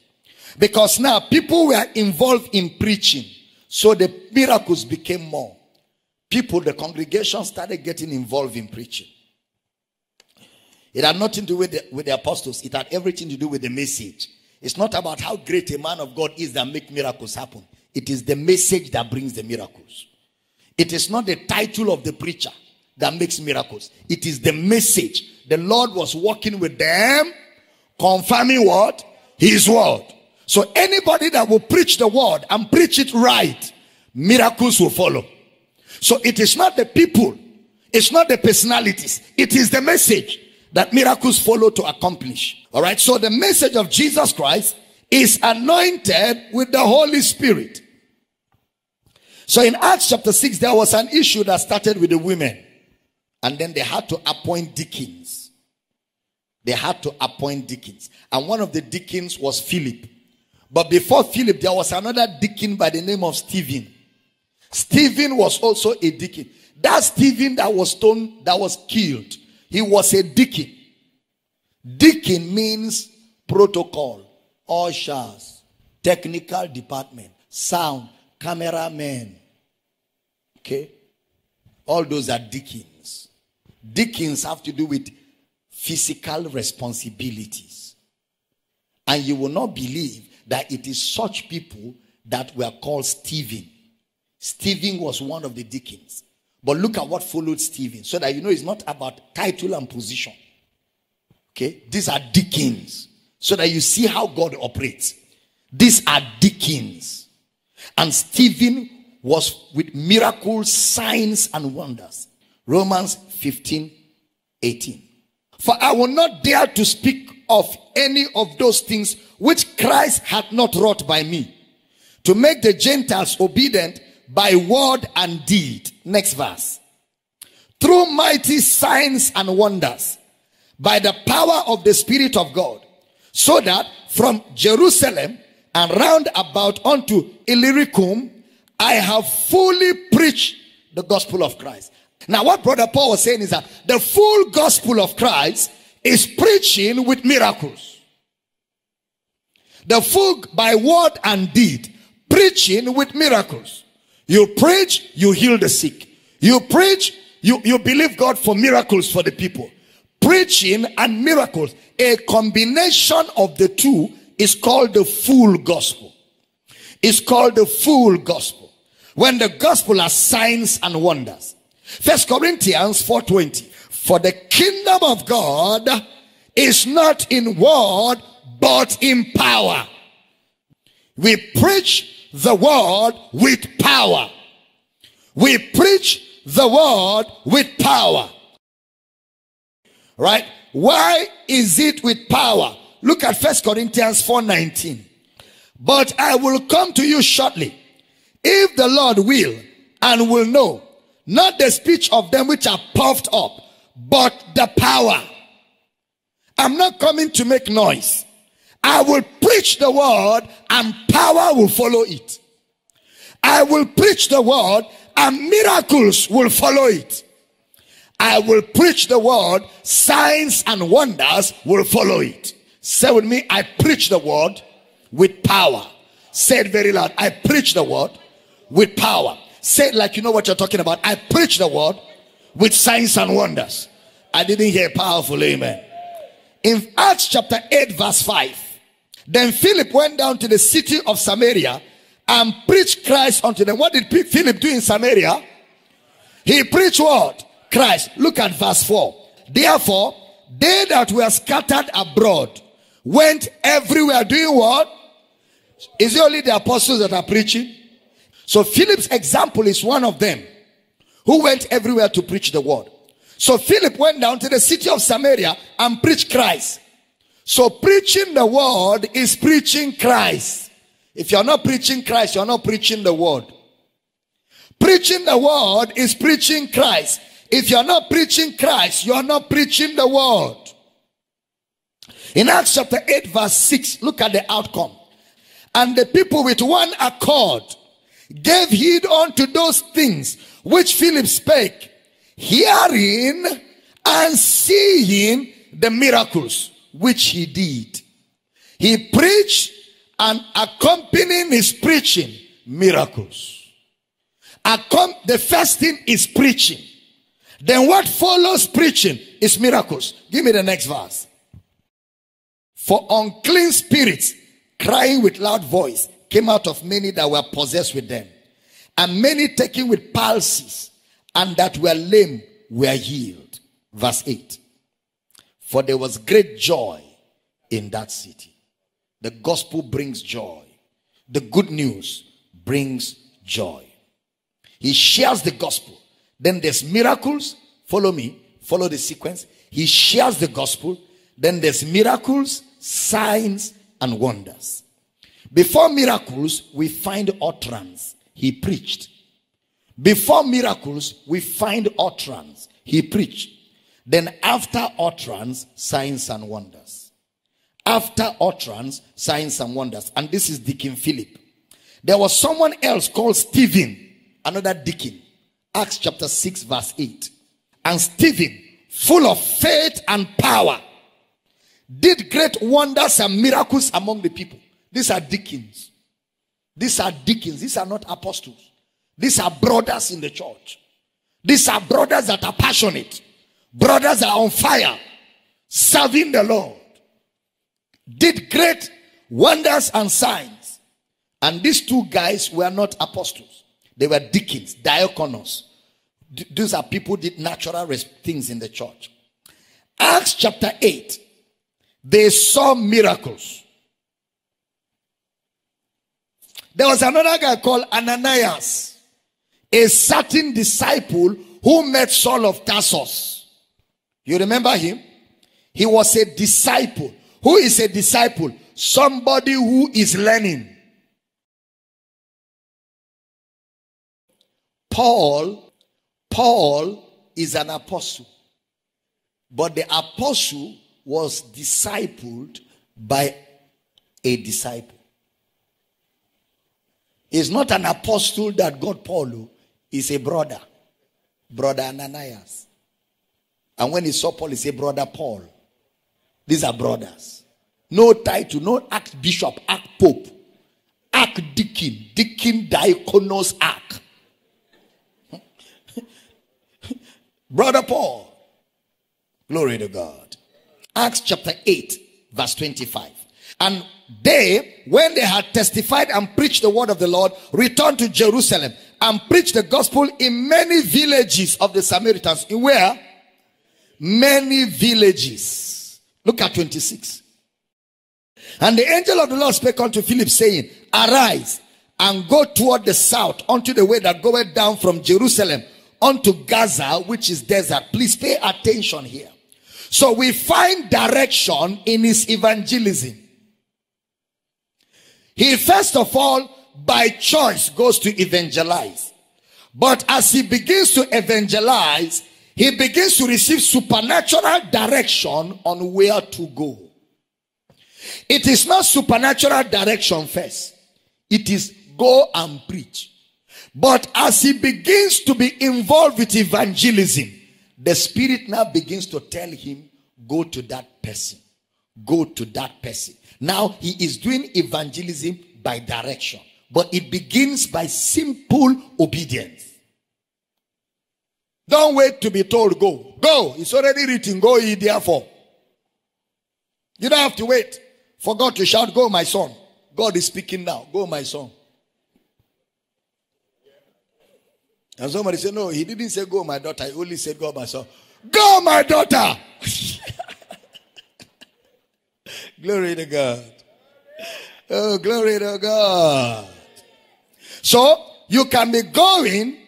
Because now people were involved in preaching. So the miracles became more. People, the congregation started getting involved in preaching. It had nothing to do with the, with the apostles. It had everything to do with the message. It's not about how great a man of God is that make miracles happen. It is the message that brings the miracles. It is not the title of the preacher that makes miracles. It is the message. The Lord was walking with them confirming what? His word. So anybody that will preach the word and preach it right, miracles will follow. So it is not the people, it's not the personalities, it is the message that miracles follow to accomplish. All right. So the message of Jesus Christ is anointed with the Holy Spirit. So in Acts chapter 6, there was an issue that started with the women. And then they had to appoint deacons. They had to appoint deacons. And one of the deacons was Philip. But before Philip, there was another deacon by the name of Stephen. Stephen was also a deacon. That Stephen that was stoned, that was killed, he was a deacon. Deacon means protocol, ushers, technical department, sound, cameraman. Okay? All those are deacons. Deacons have to do with physical responsibilities. And you will not believe that it is such people that were called Stephen. Stephen was one of the deacons. But look at what followed Stephen so that you know it's not about title and position. Okay? These are deacons. So that you see how God operates. These are deacons. And Stephen was with miracles, signs, and wonders. Romans 15 18. For I will not dare to speak of any of those things which Christ had not wrought by me, to make the Gentiles obedient by word and deed. Next verse. Through mighty signs and wonders, by the power of the Spirit of God, so that from Jerusalem and round about unto Illyricum, I have fully preached the gospel of Christ. Now, what Brother Paul was saying is that the full gospel of Christ is preaching with miracles. The full by word and deed, preaching with miracles. You preach, you heal the sick. You preach, you, you believe God for miracles for the people. Preaching and miracles, a combination of the two is called the full gospel. It's called the full gospel. When the gospel has signs and wonders. First Corinthians 4:20. For the kingdom of God is not in word, but in power. We preach the word with power. We preach the word with power. Right? Why is it with power? Look at First Corinthians 4:19. But I will come to you shortly, if the Lord will, and will know, not the speech of them which are puffed up, but the power. I'm not coming to make noise. I will preach the word and power will follow it. I will preach the word and miracles will follow it. I will preach the word, signs and wonders will follow it. Say with me, I preach the word with power. Say it very loud. I preach the word with power. Say it like you know what you're talking about. I preach the word with signs and wonders. I didn't hear powerful amen. In Acts chapter 8, verse 5, then Philip went down to the city of Samaria and preached Christ unto them. What did Philip do in Samaria? He preached what? Christ. Look at verse 4. Therefore, they that were scattered abroad went everywhere doing what? Is it only the apostles that are preaching? So Philip's example is one of them who went everywhere to preach the word. So Philip went down to the city of Samaria and preached Christ. So preaching the word is preaching Christ. If you're not preaching Christ, you're not preaching the word. Preaching the word is preaching Christ. If you're not preaching Christ, you're not preaching the word. In Acts chapter 8 verse 6, look at the outcome. And the people with one accord gave heed unto those things which Philip spake, hearing and seeing the miracles which he did. He preached and accompanying his preaching, miracles. Accom- the first thing is preaching. Then what follows preaching is miracles. Give me the next verse. For unclean spirits crying with loud voice came out of many that were possessed with them. And many taken with palsies and that were lame were healed. Verse 8. For there was great joy in that city. The gospel brings joy. The good news brings joy. He shares the gospel. Then there's miracles. Follow me. Follow the sequence. He shares the gospel. Then there's miracles, signs, and wonders. Before miracles, we find utterance. He preached. Before miracles, we find utterance. He preached. Then after utterance, signs and wonders. After utterance, signs and wonders. And this is Deacon Philip. There was someone else called Stephen, another deacon. Acts chapter 6, verse 8. And Stephen, full of faith and power, did great wonders and miracles among the people. These are deacons. These are deacons. These are not apostles. These are brothers in the church. These are brothers that are passionate. Brothers that are on fire, serving the Lord. Did great wonders and signs. And these two guys were not apostles. They were deacons, diakonos. These are people did natural things in the church. Acts chapter 8. They saw miracles. There was another guy called Ananias, a certain disciple who met Saul of Tarsus. You remember him? He was a disciple. Who is a disciple? Somebody who is learning. Paul, Paul is an apostle. But the apostle was discipled by a disciple. He's not an apostle that got Paul, oh. he's a brother. Brother Ananias. And when he saw Paul, he said, Brother Paul. These are brothers. No title, no archbishop, archpope, archdeacon, deacon, deacon diakonos, arch. Brother Paul. Glory to God. Acts chapter 8, verse 25. And they, when they had testified and preached the word of the Lord, returned to Jerusalem and preached the gospel in many villages of the Samaritans. In where? Many villages. Look at 26. And the angel of the Lord spake unto Philip, saying, Arise and go toward the south unto the way that goeth down from Jerusalem unto Gaza, which is desert. Please pay attention here. So we find direction in his evangelism. He first of all, by choice, goes to evangelize. But as he begins to evangelize, he begins to receive supernatural direction on where to go. It is not supernatural direction first. It is go and preach. But as he begins to be involved with evangelism, the Spirit now begins to tell him, Go to that person. Go to that person. Now he is doing evangelism by direction, but it begins by simple obedience. Don't wait to be told, Go. Go. It's already written, Go ye therefore. You don't have to wait for God to shout, Go, my son. God is speaking now. Go, my son. And somebody said, No, he didn't say, Go, my daughter. He only said, Go, my son. Go, my daughter. *laughs* glory to God. Oh, glory to God. So, you can be going,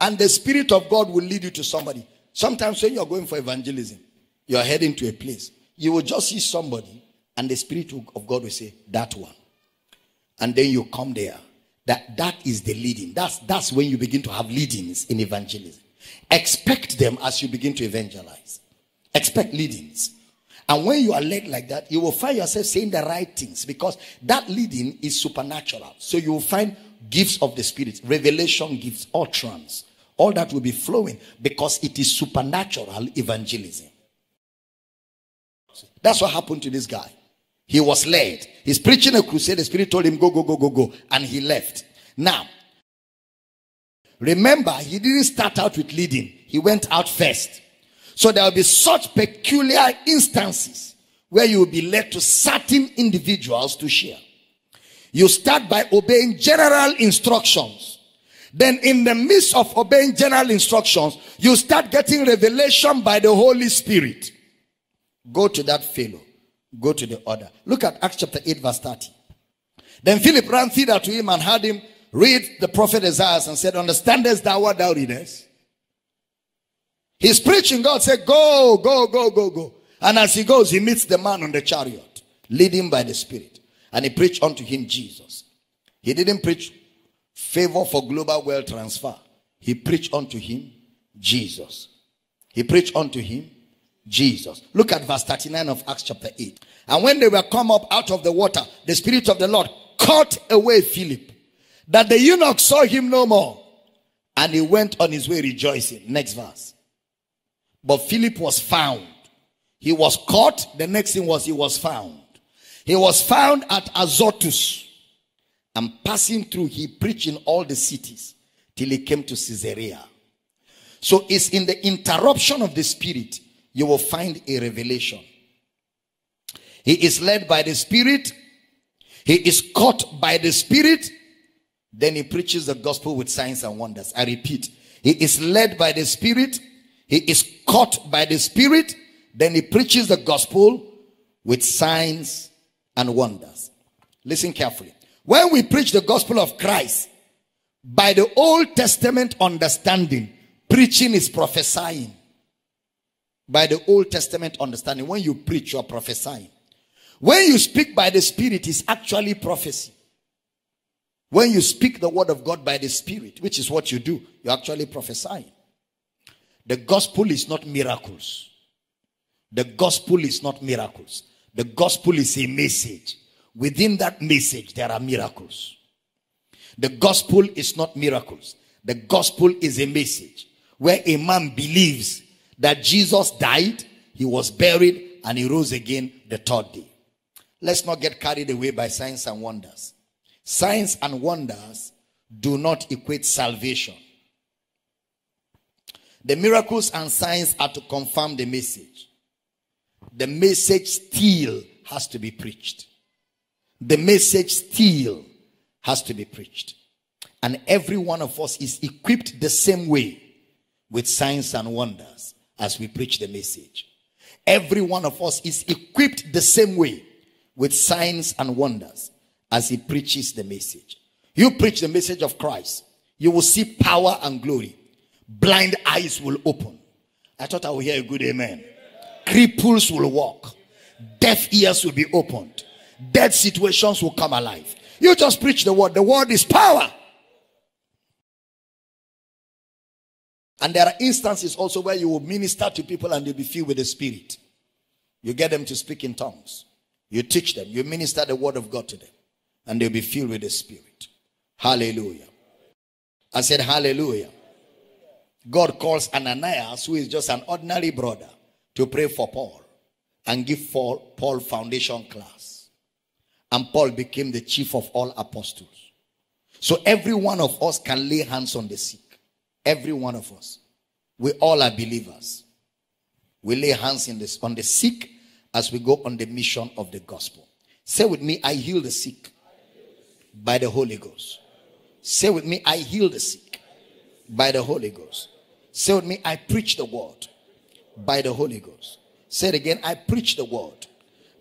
and the Spirit of God will lead you to somebody. Sometimes, when you're going for evangelism, you're heading to a place, you will just see somebody, and the Spirit of God will say, That one. And then you come there that that is the leading. That's that's when you begin to have leadings in evangelism. Expect them as you begin to evangelize. Expect leadings. And when you are led like that, you will find yourself saying the right things because that leading is supernatural. So you will find gifts of the Spirit, revelation gifts, utterance. All that will be flowing because it is supernatural evangelism. That's what happened to this guy. He was led. He's preaching a crusade. The Spirit told him, go, go, go, go, go. And he left. Now, remember, he didn't start out with leading. He went out first. So there will be such peculiar instances where you will be led to certain individuals to share. You start by obeying general instructions. Then in the midst of obeying general instructions, you start getting revelation by the Holy Spirit. Go to that fellow Go to the order. Look at Acts chapter 8, verse 30. Then Philip ran thither to him and had him read the prophet Isaiah and said, Understandest thou what thou readest? He's preaching. God said, Go, go, go, go, go. And as he goes, he meets the man on the chariot, leading by the Spirit. And he preached unto him Jesus. He didn't preach favor for global wealth transfer. He preached unto him Jesus. He preached unto him Jesus. Look at verse 39 of Acts chapter 8. And when they were come up out of the water, the Spirit of the Lord caught away Philip, that the eunuch saw him no more. And he went on his way rejoicing. Next verse. But Philip was found. He was caught. The next thing was he was found. He was found at Azotus. And passing through, he preached in all the cities till he came to Caesarea. So it's in the interruption of the spirit you will find a revelation. He is led by the spirit. He is caught by the spirit. Then he preaches the gospel with signs and wonders. I repeat, he is led by the spirit. He is caught by the spirit. Then he preaches the gospel with signs and wonders. Listen carefully. When we preach the gospel of Christ by the Old Testament understanding, preaching is prophesying. By the Old Testament understanding, when you preach, you are prophesying. When you speak by the Spirit, it's actually prophecy. When you speak the word of God by the Spirit, which is what you do, you're actually prophesying. The gospel is not miracles. The gospel is not miracles. The gospel is a message. Within that message, there are miracles. The gospel is not miracles. The gospel is a message where a man believes that Jesus died, he was buried, and he rose again the third day. Let's not get carried away by signs and wonders. Signs and wonders do not equate salvation. The miracles and signs are to confirm the message. The message still has to be preached the message still has to be preached. And every one of us is equipped the same way with signs and wonders as we preach the message. Every one of us is equipped the same way with signs and wonders as he preaches the message. You preach the message of Christ, you will see power and glory. Blind eyes will open. I thought I would hear a good amen. Cripples will walk. Deaf ears will be opened dead situations will come alive. You just preach the word. The word is power. And there are instances also where you will minister to people and they'll be filled with the Spirit. You get them to speak in tongues. You teach them. You minister the word of God to them. And they'll be filled with the Spirit. Hallelujah. I said, Hallelujah. God calls Ananias, who is just an ordinary brother, to pray for Paul and give Paul, Paul foundation class. And Paul became the chief of all apostles. So every one of us can lay hands on the sick. Every one of us. We all are believers. We lay hands in on the sick as we go on the mission of the gospel. Say with me, I heal the sick by the Holy Ghost. Say with me, I heal the sick by the Holy Ghost. Say with me, I preach the word by the Holy Ghost. Say it again, I preach the word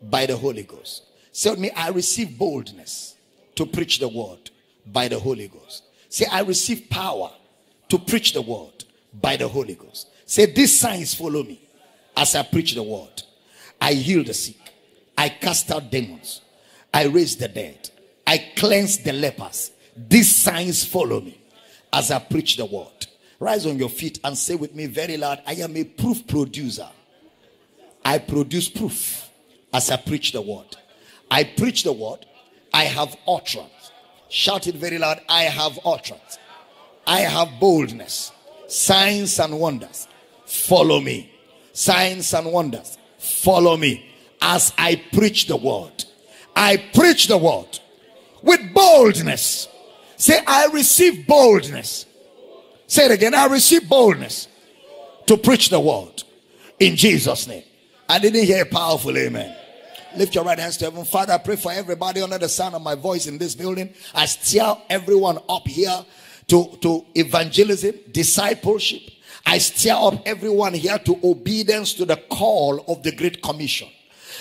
by the Holy Ghost. Say with me, I receive boldness to preach the word by the Holy Ghost. Say, I receive power to preach the word by the Holy Ghost. Say, these signs follow me as I preach the word. I heal the sick. I cast out demons. I raise the dead. I cleanse the lepers. These signs follow me as I preach the word. Rise on your feet and say with me very loud, I am a proof producer. I produce proof as I preach the word. I preach the word. I have utterance. Shout it very loud. I have utterance. I have boldness. Signs and wonders. Follow me. Signs and wonders. Follow me as I preach the word. I preach the word with boldness. Say, I receive boldness. Say it again. I receive boldness to preach the word in Jesus' name. I didn't hear a powerful amen. Lift your right hands to heaven. Father, I pray for everybody under the sound of my voice in this building. I stir everyone up here to, to evangelism, discipleship. I stir up everyone here to obedience to the call of the Great Commission.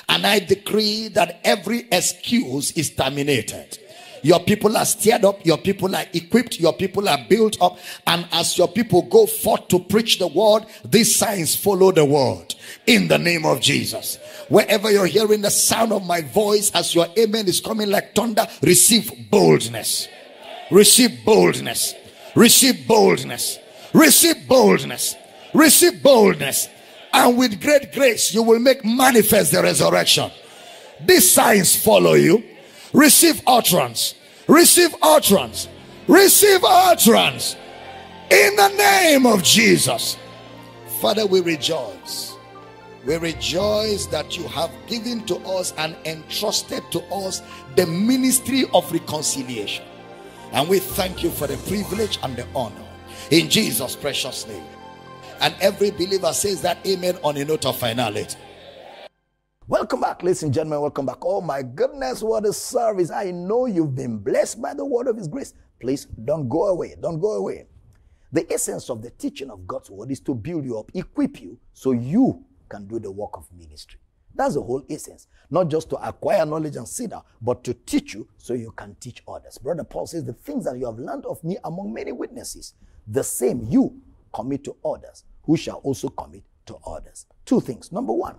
And I decree that every excuse is terminated. Your people are stirred up, your people are equipped, your people are built up. And as your people go forth to preach the word, these signs follow the word in the name of Jesus. Wherever you're hearing the sound of my voice, as your amen is coming like thunder, receive boldness. Receive boldness. Receive boldness. Receive boldness. Receive boldness. And with great grace, you will make manifest the resurrection. These signs follow you. Receive utterance. Receive utterance. Receive utterance. In the name of Jesus. Father, we rejoice. We rejoice that you have given to us and entrusted to us the ministry of reconciliation. And we thank you for the privilege and the honor. In Jesus' precious name. And every believer says that amen on a note of finality. Welcome back, ladies and gentlemen. Welcome back. Oh my goodness, what a service. I know you've been blessed by the word of his grace. Please don't go away. Don't go away. The essence of the teaching of God's word is to build you up, equip you, so you can do the work of ministry. That's the whole essence. Not just to acquire knowledge and sit down, but to teach you so you can teach others. Brother Paul says, The things that you have learned of me among many witnesses, the same you commit to others, who shall also commit to others. Two things. Number one,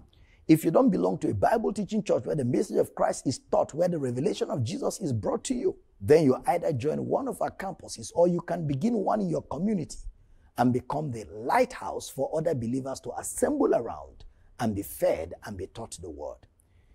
if you don't belong to a Bible teaching church where the message of Christ is taught, where the revelation of Jesus is brought to you, then you either join one of our campuses or you can begin one in your community and become the lighthouse for other believers to assemble around and be fed and be taught the word.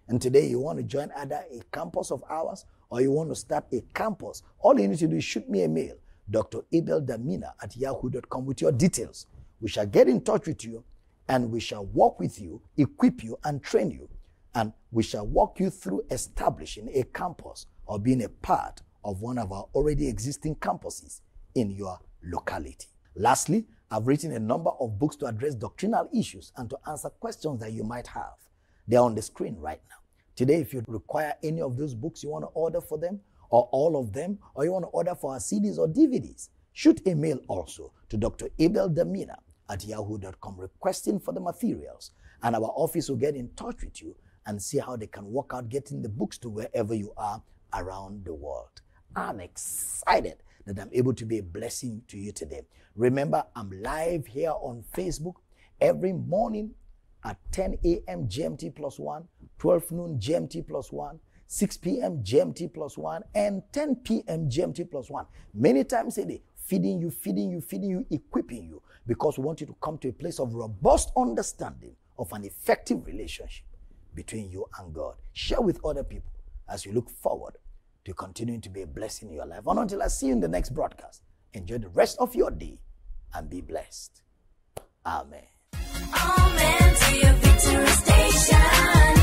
And today you want to join either a campus of ours or you want to start a campus. All you need to do is shoot me a mail, Dr. Abel Damina at yahoo.com with your details. We shall get in touch with you and we shall walk with you, equip you, and train you. And we shall walk you through establishing a campus or being a part of one of our already existing campuses in your locality. Lastly, I've written a number of books to address doctrinal issues and to answer questions that you might have. They're on the screen right now. Today, if you require any of those books, you want to order for them, or all of them, or you want to order for our CDs or DVDs, shoot a mail also to Dr. Abel Damina at yahoo.com requesting for the materials. And our office will get in touch with you and see how they can work out getting the books to wherever you are around the world. I'm excited that I'm able to be a blessing to you today. Remember, I'm live here on Facebook every morning at 10 a.m. GMT plus 1, 12 noon GMT plus 1, 6 p.m. GMT plus 1, and 10 p.m. GMT plus 1. Many times a day, feeding you, feeding you, feeding you, equipping you because we want you to come to a place of robust understanding of an effective relationship between you and God. Share with other people as you look forward to continuing to be a blessing in your life. And until I see you in the next broadcast, enjoy the rest of your day and be blessed. Amen. Amen to your victory station.